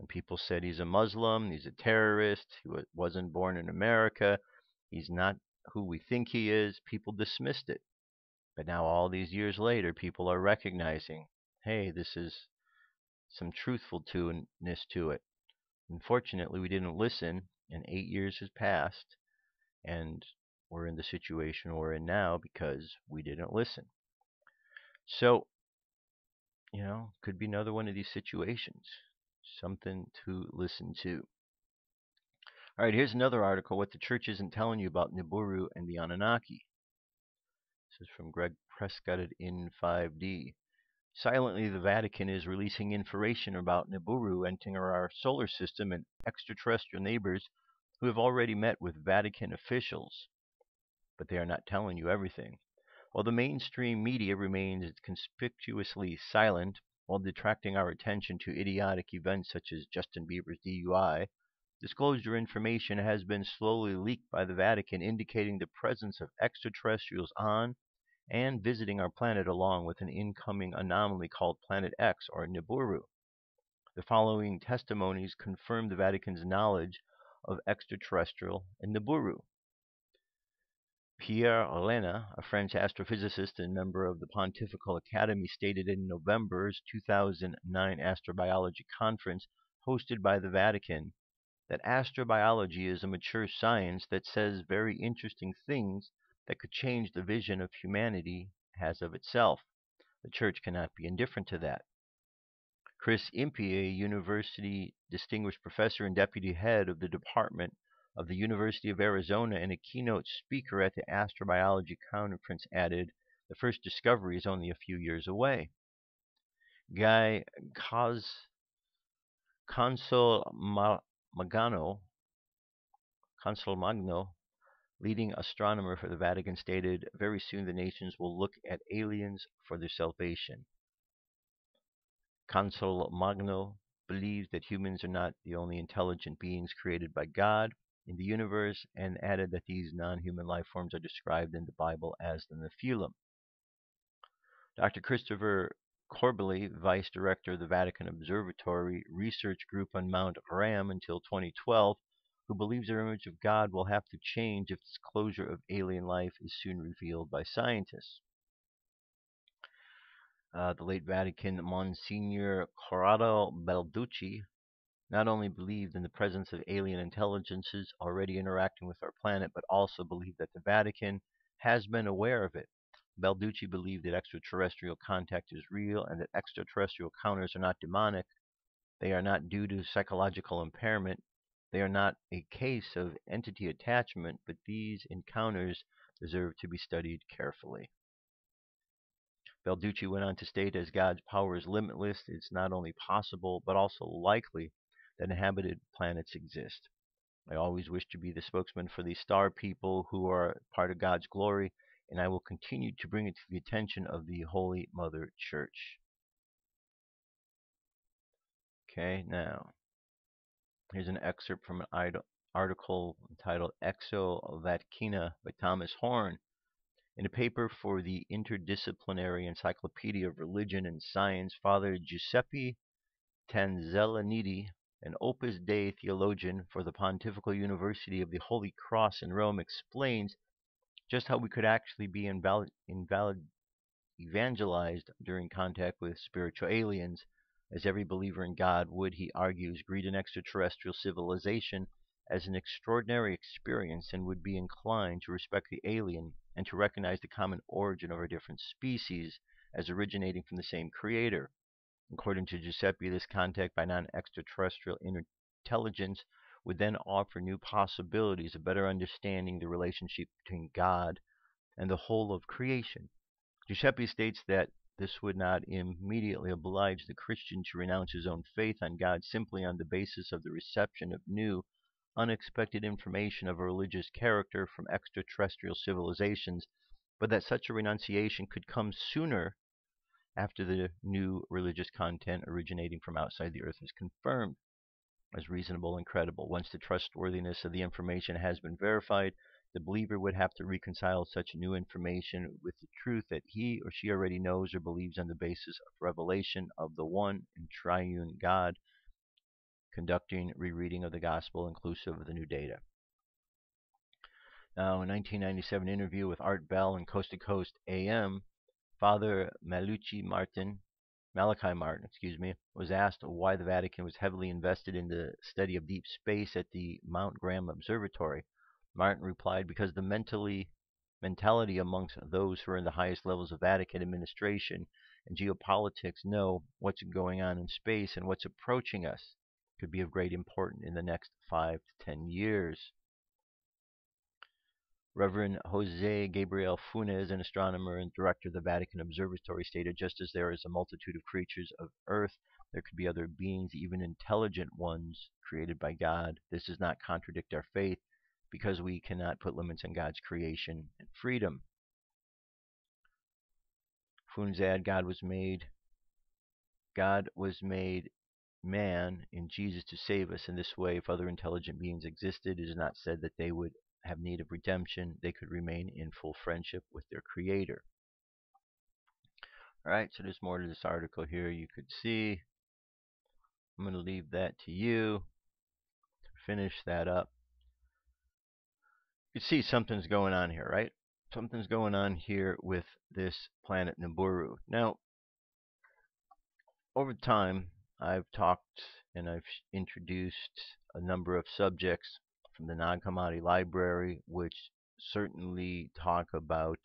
And people said he's a Muslim, he's a terrorist, he wasn't born in America, he's not who we think he is. People dismissed it. But now, all these years later, people are recognizing hey, this is some truthfulness to it. Unfortunately, we didn't listen, and eight years has passed, and we're in the situation we're in now because we didn't listen. So, you know, could be another one of these situations something to listen to. All right, here's another article What the Church Isn't Telling You About Nibiru and the Anunnaki. This is from Greg Prescott at In5D. Silently, the Vatican is releasing information about Nibiru entering our solar system and extraterrestrial neighbors who have already met with Vatican officials. But they are not telling you everything. While the mainstream media remains conspicuously silent, while detracting our attention to idiotic events such as Justin Bieber's DUI, disclosure information has been slowly leaked by the Vatican indicating the presence of extraterrestrials on and visiting our planet along with an incoming anomaly called Planet X or Nibiru. The following testimonies confirm the Vatican's knowledge of extraterrestrial and Nibiru. Pierre Lena, a French astrophysicist and member of the Pontifical Academy, stated in November's 2009 astrobiology conference hosted by the Vatican that astrobiology is a mature science that says very interesting things that could change the vision of humanity has of itself. The Church cannot be indifferent to that. Chris Impey, a university distinguished professor and deputy head of the Department of the University of Arizona and a keynote speaker at the astrobiology conference added, the first discovery is only a few years away. Guy Cos, Consul Magano, Consolmagno, leading astronomer for the Vatican, stated, Very soon the nations will look at aliens for their salvation. Consolmagno believes that humans are not the only intelligent beings created by God in the universe and added that these non human life forms are described in the Bible as the Nephilim. Dr. Christopher Corbally, Vice Director of the Vatican Observatory Research Group on Mount Graham until 2012, who believes our image of God will have to change if disclosure of alien life is soon revealed by scientists. Uh, the late Vatican Monsignor Corrado Balducci not only believed in the presence of alien intelligences already interacting with our planet, but also believed that the Vatican has been aware of it. Balducci believed that extraterrestrial contact is real and that extraterrestrial encounters are not demonic. They are not due to psychological impairment. They are not a case of entity attachment, but these encounters deserve to be studied carefully. Balducci went on to state as God's power is limitless, it's not only possible but also likely that inhabited planets exist. I always wish to be the spokesman for these star people who are part of God's glory, and I will continue to bring it to the attention of the Holy Mother Church. Okay, now, here's an excerpt from an article entitled Exo Vaticana by Thomas Horn in a paper for the Interdisciplinary Encyclopedia of Religion and Science, Father Giuseppe Tanzella-Nitti, an Opus Dei theologian for the Pontifical University of the Holy Cross in Rome, explains just how we could actually be invalid, invalid evangelized during contact with spiritual aliens, as every believer in God would, he argues, greet an extraterrestrial civilization as an extraordinary experience and would be inclined to respect the alien and to recognize the common origin of our different species as originating from the same creator. According to Giuseppe, this contact by non extraterrestrial intelligence would then offer new possibilities of better understanding the relationship between God and the whole of creation. Giuseppe states that this would not immediately oblige the Christian to renounce his own faith on God simply on the basis of the reception of new unexpected information of a religious character from extraterrestrial civilizations, but that such a renunciation could come sooner after the new religious content originating from outside the earth is confirmed as reasonable and credible. Once the trustworthiness of the information has been verified, the believer would have to reconcile such new information with the truth that he or she already knows or believes on the basis of revelation of the one and triune God conducting rereading of the gospel inclusive of the new data. Now, in 1997 interview with Art Bell and Coast to Coast AM, Father Malucci Martin, Malachi Martin, excuse me, was asked why the Vatican was heavily invested in the study of deep space at the Mount Graham Observatory. Martin replied, because the mentally mentality amongst those who are in the highest levels of Vatican administration and geopolitics know what's going on in space and what's approaching us could be of great importance in the next five to ten years. Reverend Jose Gabriel Funes, an astronomer and director of the Vatican Observatory, stated just as there is a multitude of creatures of earth, there could be other beings, even intelligent ones, created by God. This does not contradict our faith because we cannot put limits on God's creation and freedom. Funes added, God was made God was made man in Jesus to save us. In this way, if other intelligent beings existed, it is not said that they would have need of redemption. They could remain in full friendship with their Creator. All right, so there's more to this article here you could see. I'm going to leave that to you to finish that up. You see something's going on here, right? Something's going on here with this planet Nibiru. Now, over time, I've talked and I've introduced a number of subjects from the Hammadi library, which certainly talk about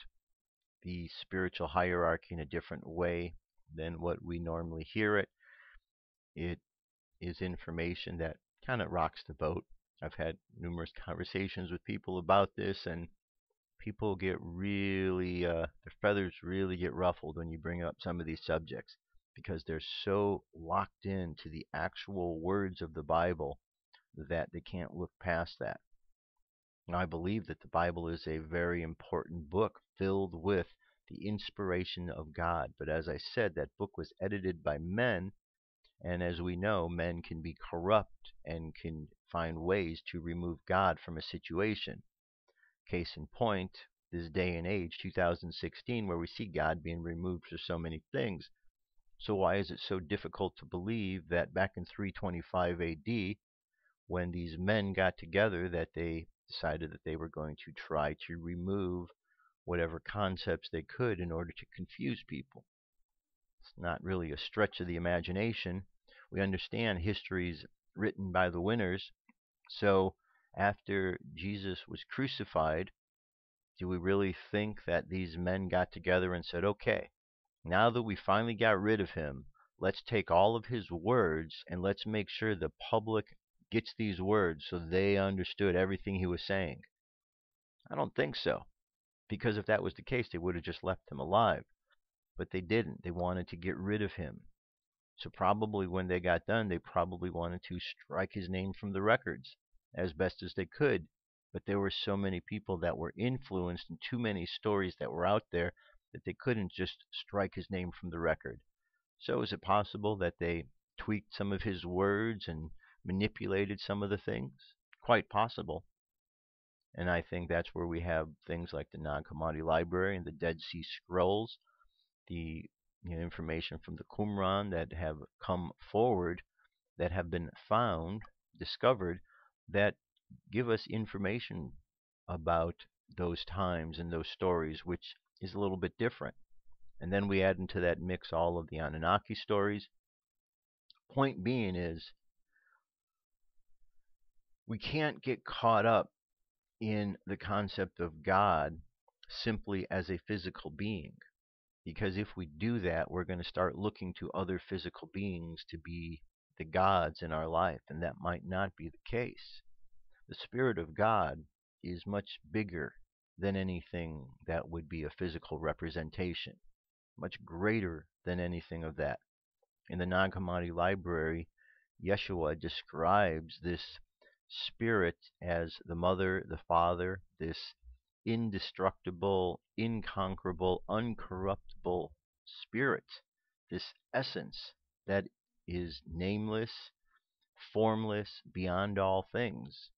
the spiritual hierarchy in a different way than what we normally hear it. It is information that kind of rocks the boat. I've had numerous conversations with people about this, and people get really, uh, their feathers really get ruffled when you bring up some of these subjects because they're so locked into the actual words of the Bible that they can't look past that. I believe that the Bible is a very important book filled with the inspiration of God. But as I said, that book was edited by men, and as we know, men can be corrupt and can find ways to remove God from a situation. Case in point, this day and age, 2016, where we see God being removed for so many things. So why is it so difficult to believe that back in 325 AD, when these men got together, that they decided that they were going to try to remove whatever concepts they could in order to confuse people? It's not really a stretch of the imagination. We understand history's written by the winners. So after Jesus was crucified, do we really think that these men got together and said, okay, now that we finally got rid of him, let's take all of his words and let's make sure the public gets these words so they understood everything he was saying? I don't think so. Because if that was the case, they would have just left him alive. But they didn't. They wanted to get rid of him. So probably when they got done, they probably wanted to strike his name from the records as best as they could. But there were so many people that were influenced and too many stories that were out there that they couldn't just strike his name from the record. So is it possible that they tweaked some of his words and manipulated some of the things? Quite possible. And I think that's where we have things like the Nag Hammadi Library and the Dead Sea Scrolls, the you know, information from the Qumran that have come forward, that have been found, discovered, that give us information about those times and those stories, which is a little bit different. And then we add into that mix all of the Anunnaki stories. Point being is, we can't get caught up in the concept of God simply as a physical being. Because if we do that, we're going to start looking to other physical beings to be the gods in our life, and that might not be the case. The Spirit of God is much bigger than anything that would be a physical representation, much greater than anything of that. In the Nag Hammadi library, Yeshua describes this spirit as the mother, the father, this indestructible, inconquerable, uncorruptible spirit, this essence that is nameless, formless, beyond all things.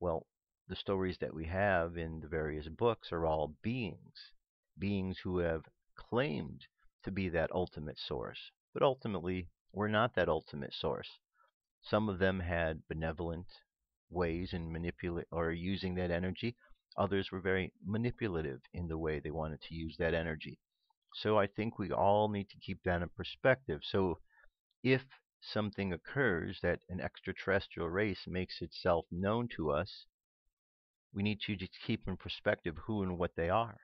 Well, the stories that we have in the various books are all beings, beings who have claimed to be that ultimate source, but ultimately were not that ultimate source. Some of them had benevolent ways in manipulate or using that energy. Others were very manipulative in the way they wanted to use that energy. So I think we all need to keep that in perspective. So if something occurs that an extraterrestrial race makes itself known to us, we need to just keep in perspective who and what they are.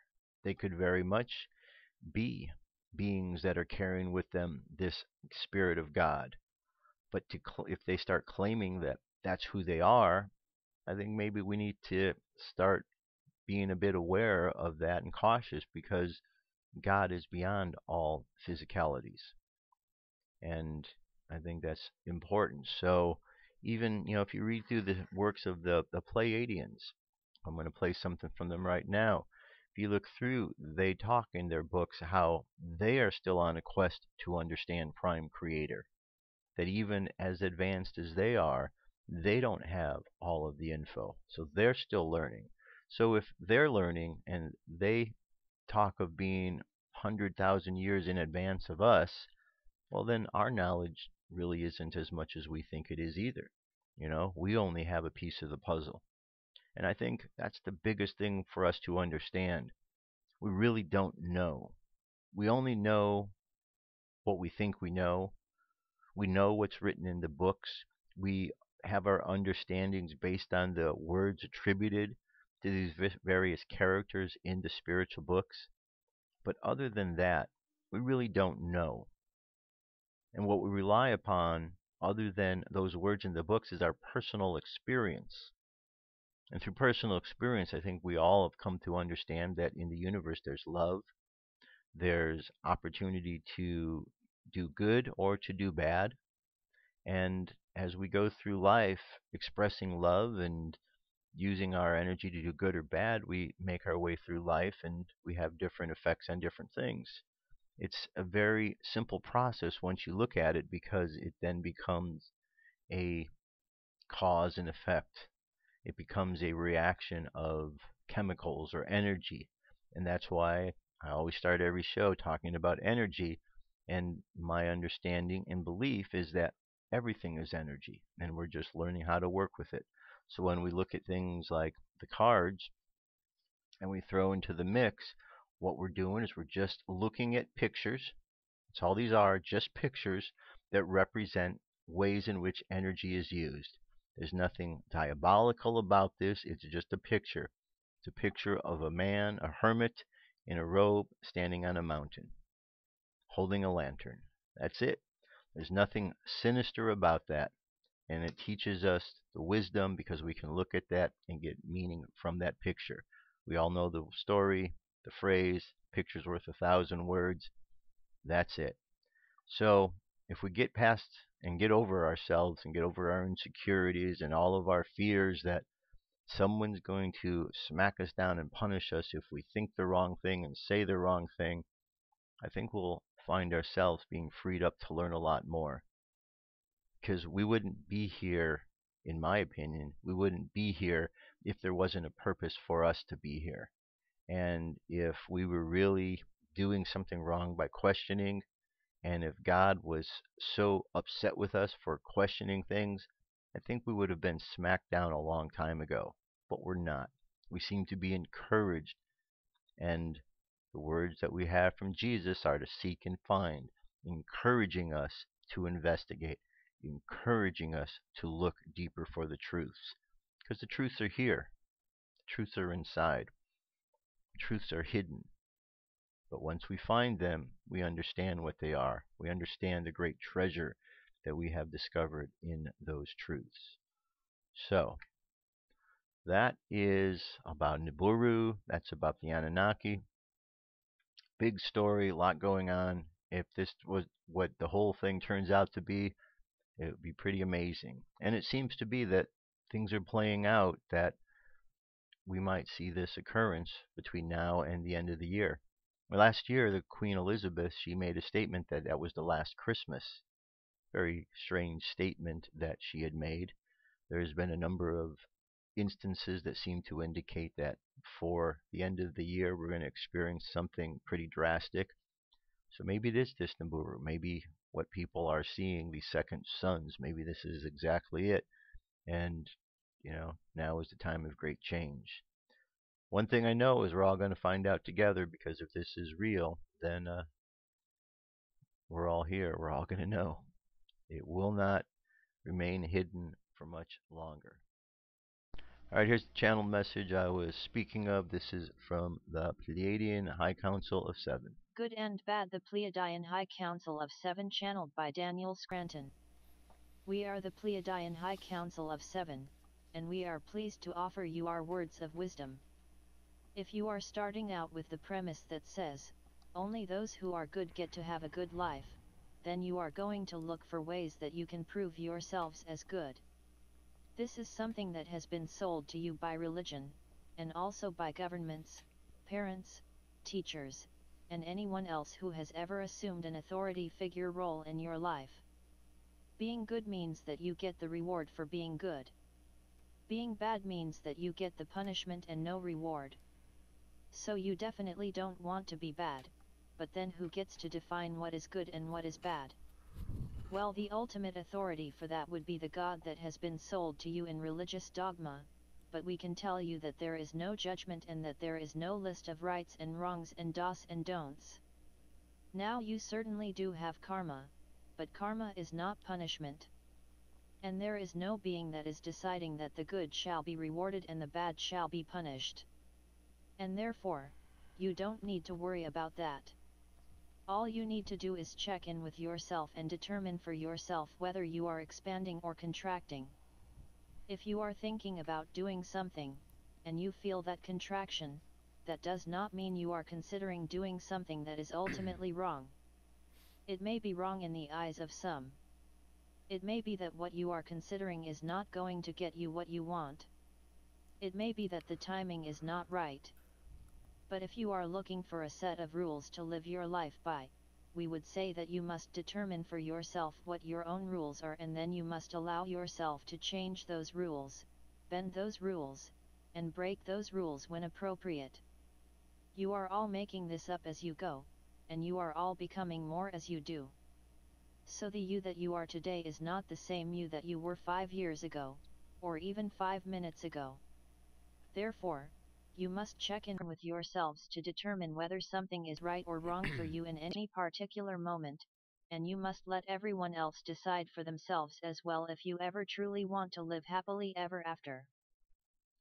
They could very much be beings that are carrying with them this spirit of God. But to if they start claiming that that's who they are, I think maybe we need to start being a bit aware of that and cautious because God is beyond all physicalities. And I think that's important. So even, you know, if you read through the works of the, the Pleiadians, I'm going to play something from them right now. If you look through, they talk in their books how they are still on a quest to understand Prime Creator. That even as advanced as they are, they don't have all of the info. So they're still learning. So if they're learning and they talk of being 100,000 years in advance of us, well, then our knowledge really isn't as much as we think it is either. You know, we only have a piece of the puzzle. And I think that's the biggest thing for us to understand. We really don't know. We only know what we think we know. We know what's written in the books. We have our understandings based on the words attributed to these various characters in the spiritual books. But other than that, we really don't know. And what we rely upon, other than those words in the books, is our personal experience. And through personal experience, I think we all have come to understand that in the universe there's love, there's opportunity to do good or to do bad. And as we go through life expressing love and using our energy to do good or bad, we make our way through life and we have different effects on different things. It's a very simple process once you look at it because it then becomes a cause and effect it becomes a reaction of chemicals or energy. And that's why I always start every show talking about energy. And my understanding and belief is that everything is energy, and we're just learning how to work with it. So when we look at things like the cards and we throw into the mix, what we're doing is we're just looking at pictures. That's all these are, just pictures that represent ways in which energy is used. There's nothing diabolical about this. It's just a picture. It's a picture of a man, a hermit, in a robe, standing on a mountain, holding a lantern. That's it. There's nothing sinister about that. And it teaches us the wisdom because we can look at that and get meaning from that picture. We all know the story, the phrase, picture's worth a thousand words. That's it. So if we get past and get over ourselves and get over our insecurities and all of our fears that someone's going to smack us down and punish us if we think the wrong thing and say the wrong thing, I think we'll find ourselves being freed up to learn a lot more. Because we wouldn't be here, in my opinion, we wouldn't be here if there wasn't a purpose for us to be here. And if we were really doing something wrong by questioning, and if God was so upset with us for questioning things, I think we would have been smacked down a long time ago. But we're not. We seem to be encouraged. And the words that we have from Jesus are to seek and find, encouraging us to investigate, encouraging us to look deeper for the truths. Because the truths are here, the truths are inside, the truths are hidden. But once we find them, we understand what they are. We understand the great treasure that we have discovered in those truths. So, that is about Nibiru. That's about the Anunnaki. Big story, a lot going on. If this was what the whole thing turns out to be, it would be pretty amazing. And it seems to be that things are playing out that we might see this occurrence between now and the end of the year. Last year, the Queen Elizabeth she made a statement that that was the last Christmas. Very strange statement that she had made. There's been a number of instances that seem to indicate that for the end of the year we're going to experience something pretty drastic. So maybe it is Nibiru. Maybe what people are seeing, these second suns, maybe this is exactly it. And, you know, now is the time of great change. One thing I know is we're all going to find out together because if this is real, then uh, we're all here. We're all going to know. It will not remain hidden for much longer. All right, here's the channel message I was speaking of. This is from the Pleiadian High Council of Seven. Good and Bad The Pleiadian High Council of Seven channeled by Daniel Scranton. We are the Pleiadian High Council of Seven, and we are pleased to offer you our words of wisdom. If you are starting out with the premise that says, only those who are good get to have a good life, then you are going to look for ways that you can prove yourselves as good. This is something that has been sold to you by religion, and also by governments, parents, teachers, and anyone else who has ever assumed an authority figure role in your life. Being good means that you get the reward for being good. Being bad means that you get the punishment and no reward. So you definitely don't want to be bad, but then who gets to define what is good and what is bad? Well, the ultimate authority for that would be the God that has been sold to you in religious dogma, but we can tell you that there is no judgment and that there is no list of rights and wrongs and dos and don'ts. Now you certainly do have karma, but karma is not punishment. And there is no being that is deciding that the good shall be rewarded and the bad shall be punished. And therefore, you don't need to worry about that. All you need to do is check in with yourself and determine for yourself whether you are expanding or contracting. If you are thinking about doing something, and you feel that contraction, that does not mean you are considering doing something that is ultimately wrong. It may be wrong in the eyes of some. It may be that what you are considering is not going to get you what you want. It may be that the timing is not right. But if you are looking for a set of rules to live your life by, we would say that you must determine for yourself what your own rules are and then you must allow yourself to change those rules, bend those rules, and break those rules when appropriate. You are all making this up as you go, and you are all becoming more as you do. So the you that you are today is not the same you that you were five years ago, or even five minutes ago. Therefore, you must check in with yourselves to determine whether something is right or wrong for you in any particular moment, and you must let everyone else decide for themselves as well if you ever truly want to live happily ever after.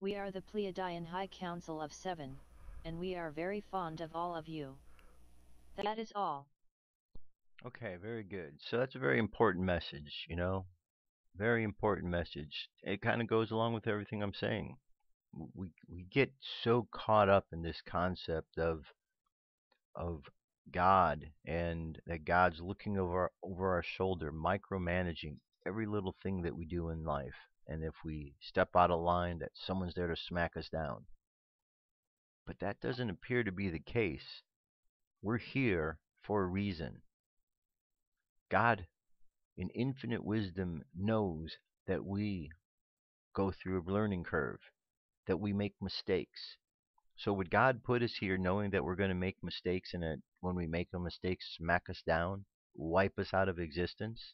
We are the Pleiadian High Council of Seven, and we are very fond of all of you. That is all. Okay, very good. So that's a very important message, you know? Very important message. It kind of goes along with everything I'm saying. We we get so caught up in this concept of of God and that God's looking over over our shoulder, micromanaging every little thing that we do in life. And if we step out of line, that someone's there to smack us down. But that doesn't appear to be the case. We're here for a reason. God, in infinite wisdom, knows that we go through a learning curve, that we make mistakes. So would God put us here knowing that we're going to make mistakes and that when we make a mistake, smack us down, wipe us out of existence?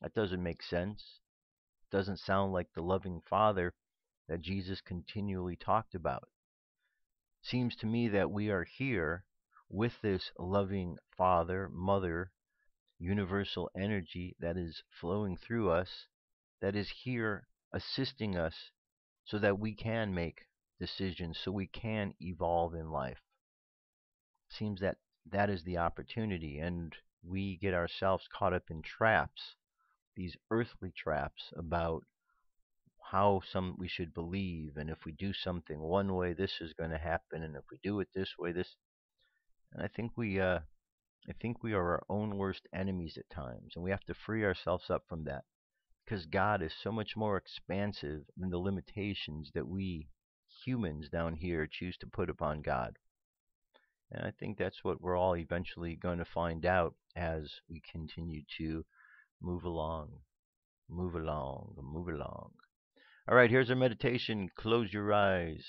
That doesn't make sense. Doesn't sound like the loving Father that Jesus continually talked about. Seems to me that we are here with this loving Father, Mother, universal energy that is flowing through us, that is here assisting us so that we can make decisions, so we can evolve in life. Seems that that is the opportunity, and we get ourselves caught up in traps, these earthly traps about how some we should believe, and if we do something one way, this is going to happen, and if we do it this way, this. And I think we, uh, I think we are our own worst enemies at times, and we have to free ourselves up from that, because God is so much more expansive than the limitations that we humans down here choose to put upon God. And I think that's what we're all eventually going to find out as we continue to move along, move along, move along. All right, here's our meditation. Close your eyes.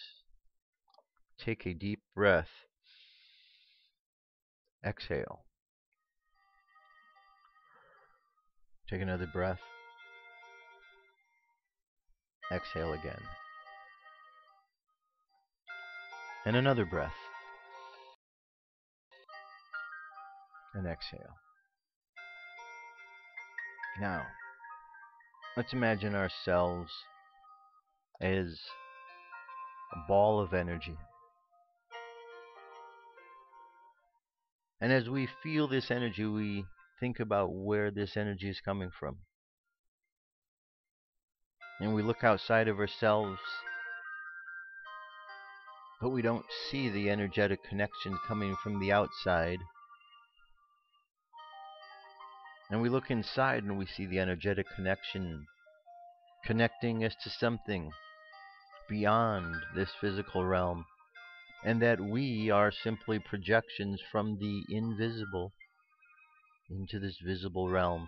Take a deep breath. Exhale. Take another breath. Exhale again. And another breath. And exhale. Now, let's imagine ourselves as a ball of energy. And as we feel this energy, we think about where this energy is coming from. And we look outside of ourselves, but we don't see the energetic connection coming from the outside. And we look inside and we see the energetic connection connecting us to something beyond this physical realm, and that we are simply projections from the invisible into this visible realm.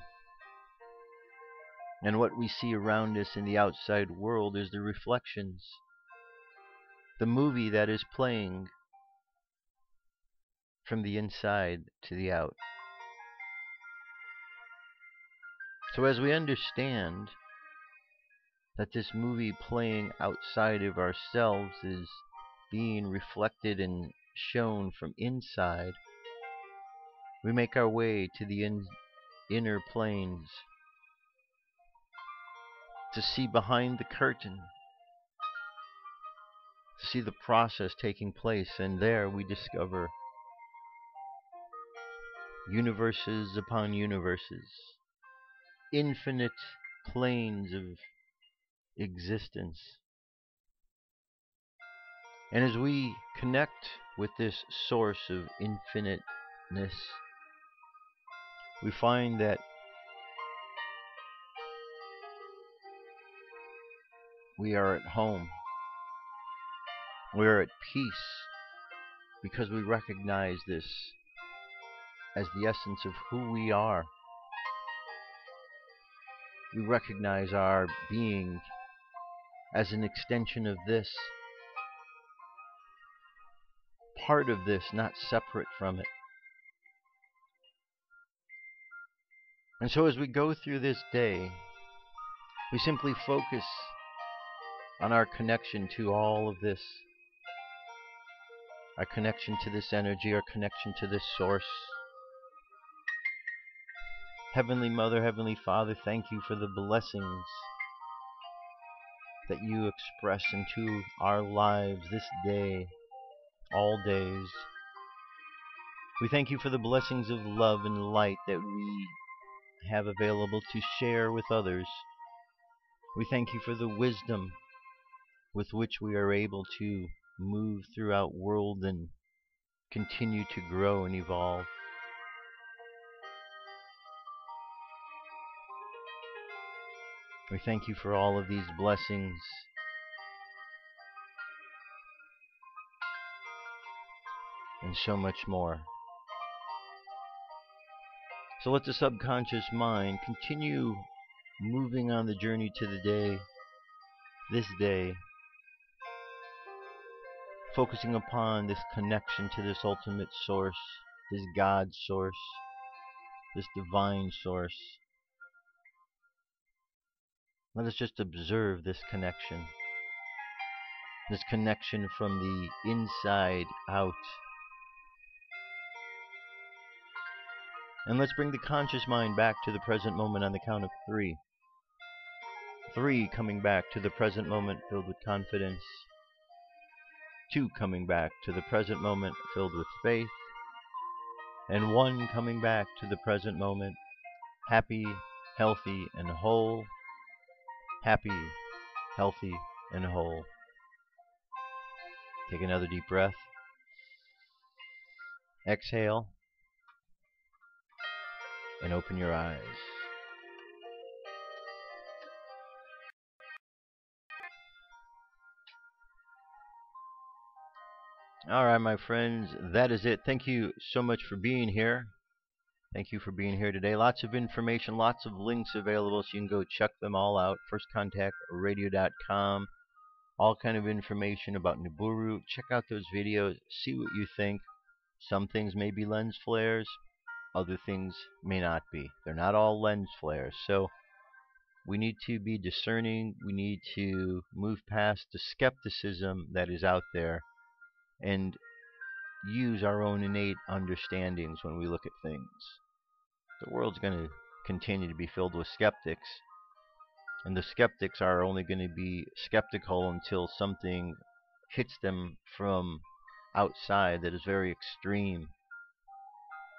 And what we see around us in the outside world is the reflections, the movie that is playing from the inside to the out. So, as we understand that this movie playing outside of ourselves is being reflected and shown from inside, we make our way to the in- inner planes to see behind the curtain, to see the process taking place, and there we discover universes upon universes, infinite planes of existence. And as we connect with this source of infiniteness, we find that we are at home. We are at peace because we recognize this as the essence of who we are. We recognize our being as an extension of this, part of this, not separate from it. And so as we go through this day, we simply focus on our connection to all of this. Our connection to this energy, our connection to this source. Heavenly Mother, Heavenly Father, thank you for the blessings that you express into our lives this day, all days. We thank you for the blessings of love and light that we have available to share with others. We thank you for the wisdom with which we are able to move throughout world and continue to grow and evolve. We thank you for all of these blessings. And so much more. So let the subconscious mind continue moving on the journey to the day, this day, focusing upon this connection to this ultimate source, this God source, this divine source. Let us just observe this connection. This connection from the inside out. And let's bring the conscious mind back to the present moment on the count of three. Three coming back to the present moment filled with confidence. Two coming back to the present moment filled with faith. And one coming back to the present moment happy, healthy, and whole. Happy, healthy, and whole. Take another deep breath. Exhale and open your eyes. All right, my friends, that is it. Thank you so much for being here. Thank you for being here today. Lots of information, lots of links available, so you can go check them all out. FirstContactRadio.com. All kind of information about Nibiru. Check out those videos. See what you think. Some things may be lens flares other things may not be. They're not all lens flares. So we need to be discerning. We need to move past the skepticism that is out there and use our own innate understandings when we look at things. The world's going to continue to be filled with skeptics. And the skeptics are only going to be skeptical until something hits them from outside that is very extreme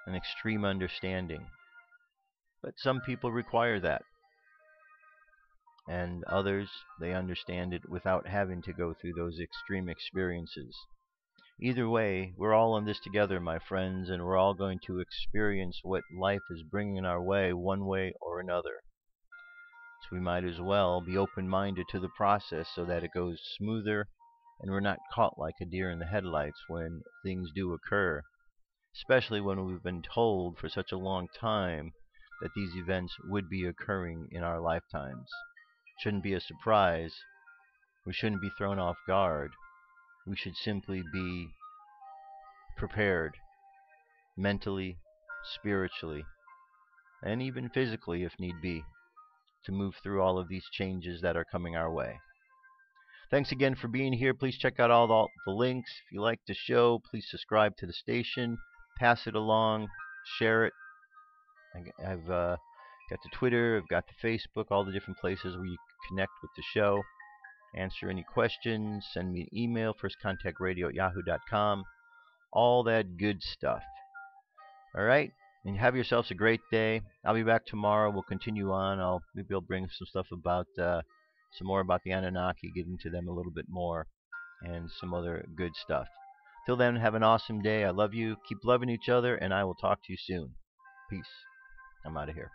an extreme understanding. But some people require that. And others, they understand it without having to go through those extreme experiences. Either way, we're all in this together, my friends, and we're all going to experience what life is bringing our way one way or another. So we might as well be open-minded to the process so that it goes smoother and we're not caught like a deer in the headlights when things do occur especially when we've been told for such a long time that these events would be occurring in our lifetimes. Shouldn't be a surprise. We shouldn't be thrown off guard. We should simply be prepared mentally, spiritually, and even physically if need be to move through all of these changes that are coming our way. Thanks again for being here. Please check out all the, the links. If you like the show, please subscribe to the station pass it along, share it. I've uh, got the Twitter, I've got the Facebook, all the different places where you connect with the show. Answer any questions, send me an email, firstcontactradio at yahoo.com. All that good stuff. All right? And have yourselves a great day. I'll be back tomorrow. We'll continue on. I'll maybe I'll bring some stuff about uh, some more about the Anunnaki, get into them a little bit more, and some other good stuff. Till then, have an awesome day. I love you. Keep loving each other, and I will talk to you soon. Peace. I'm out of here.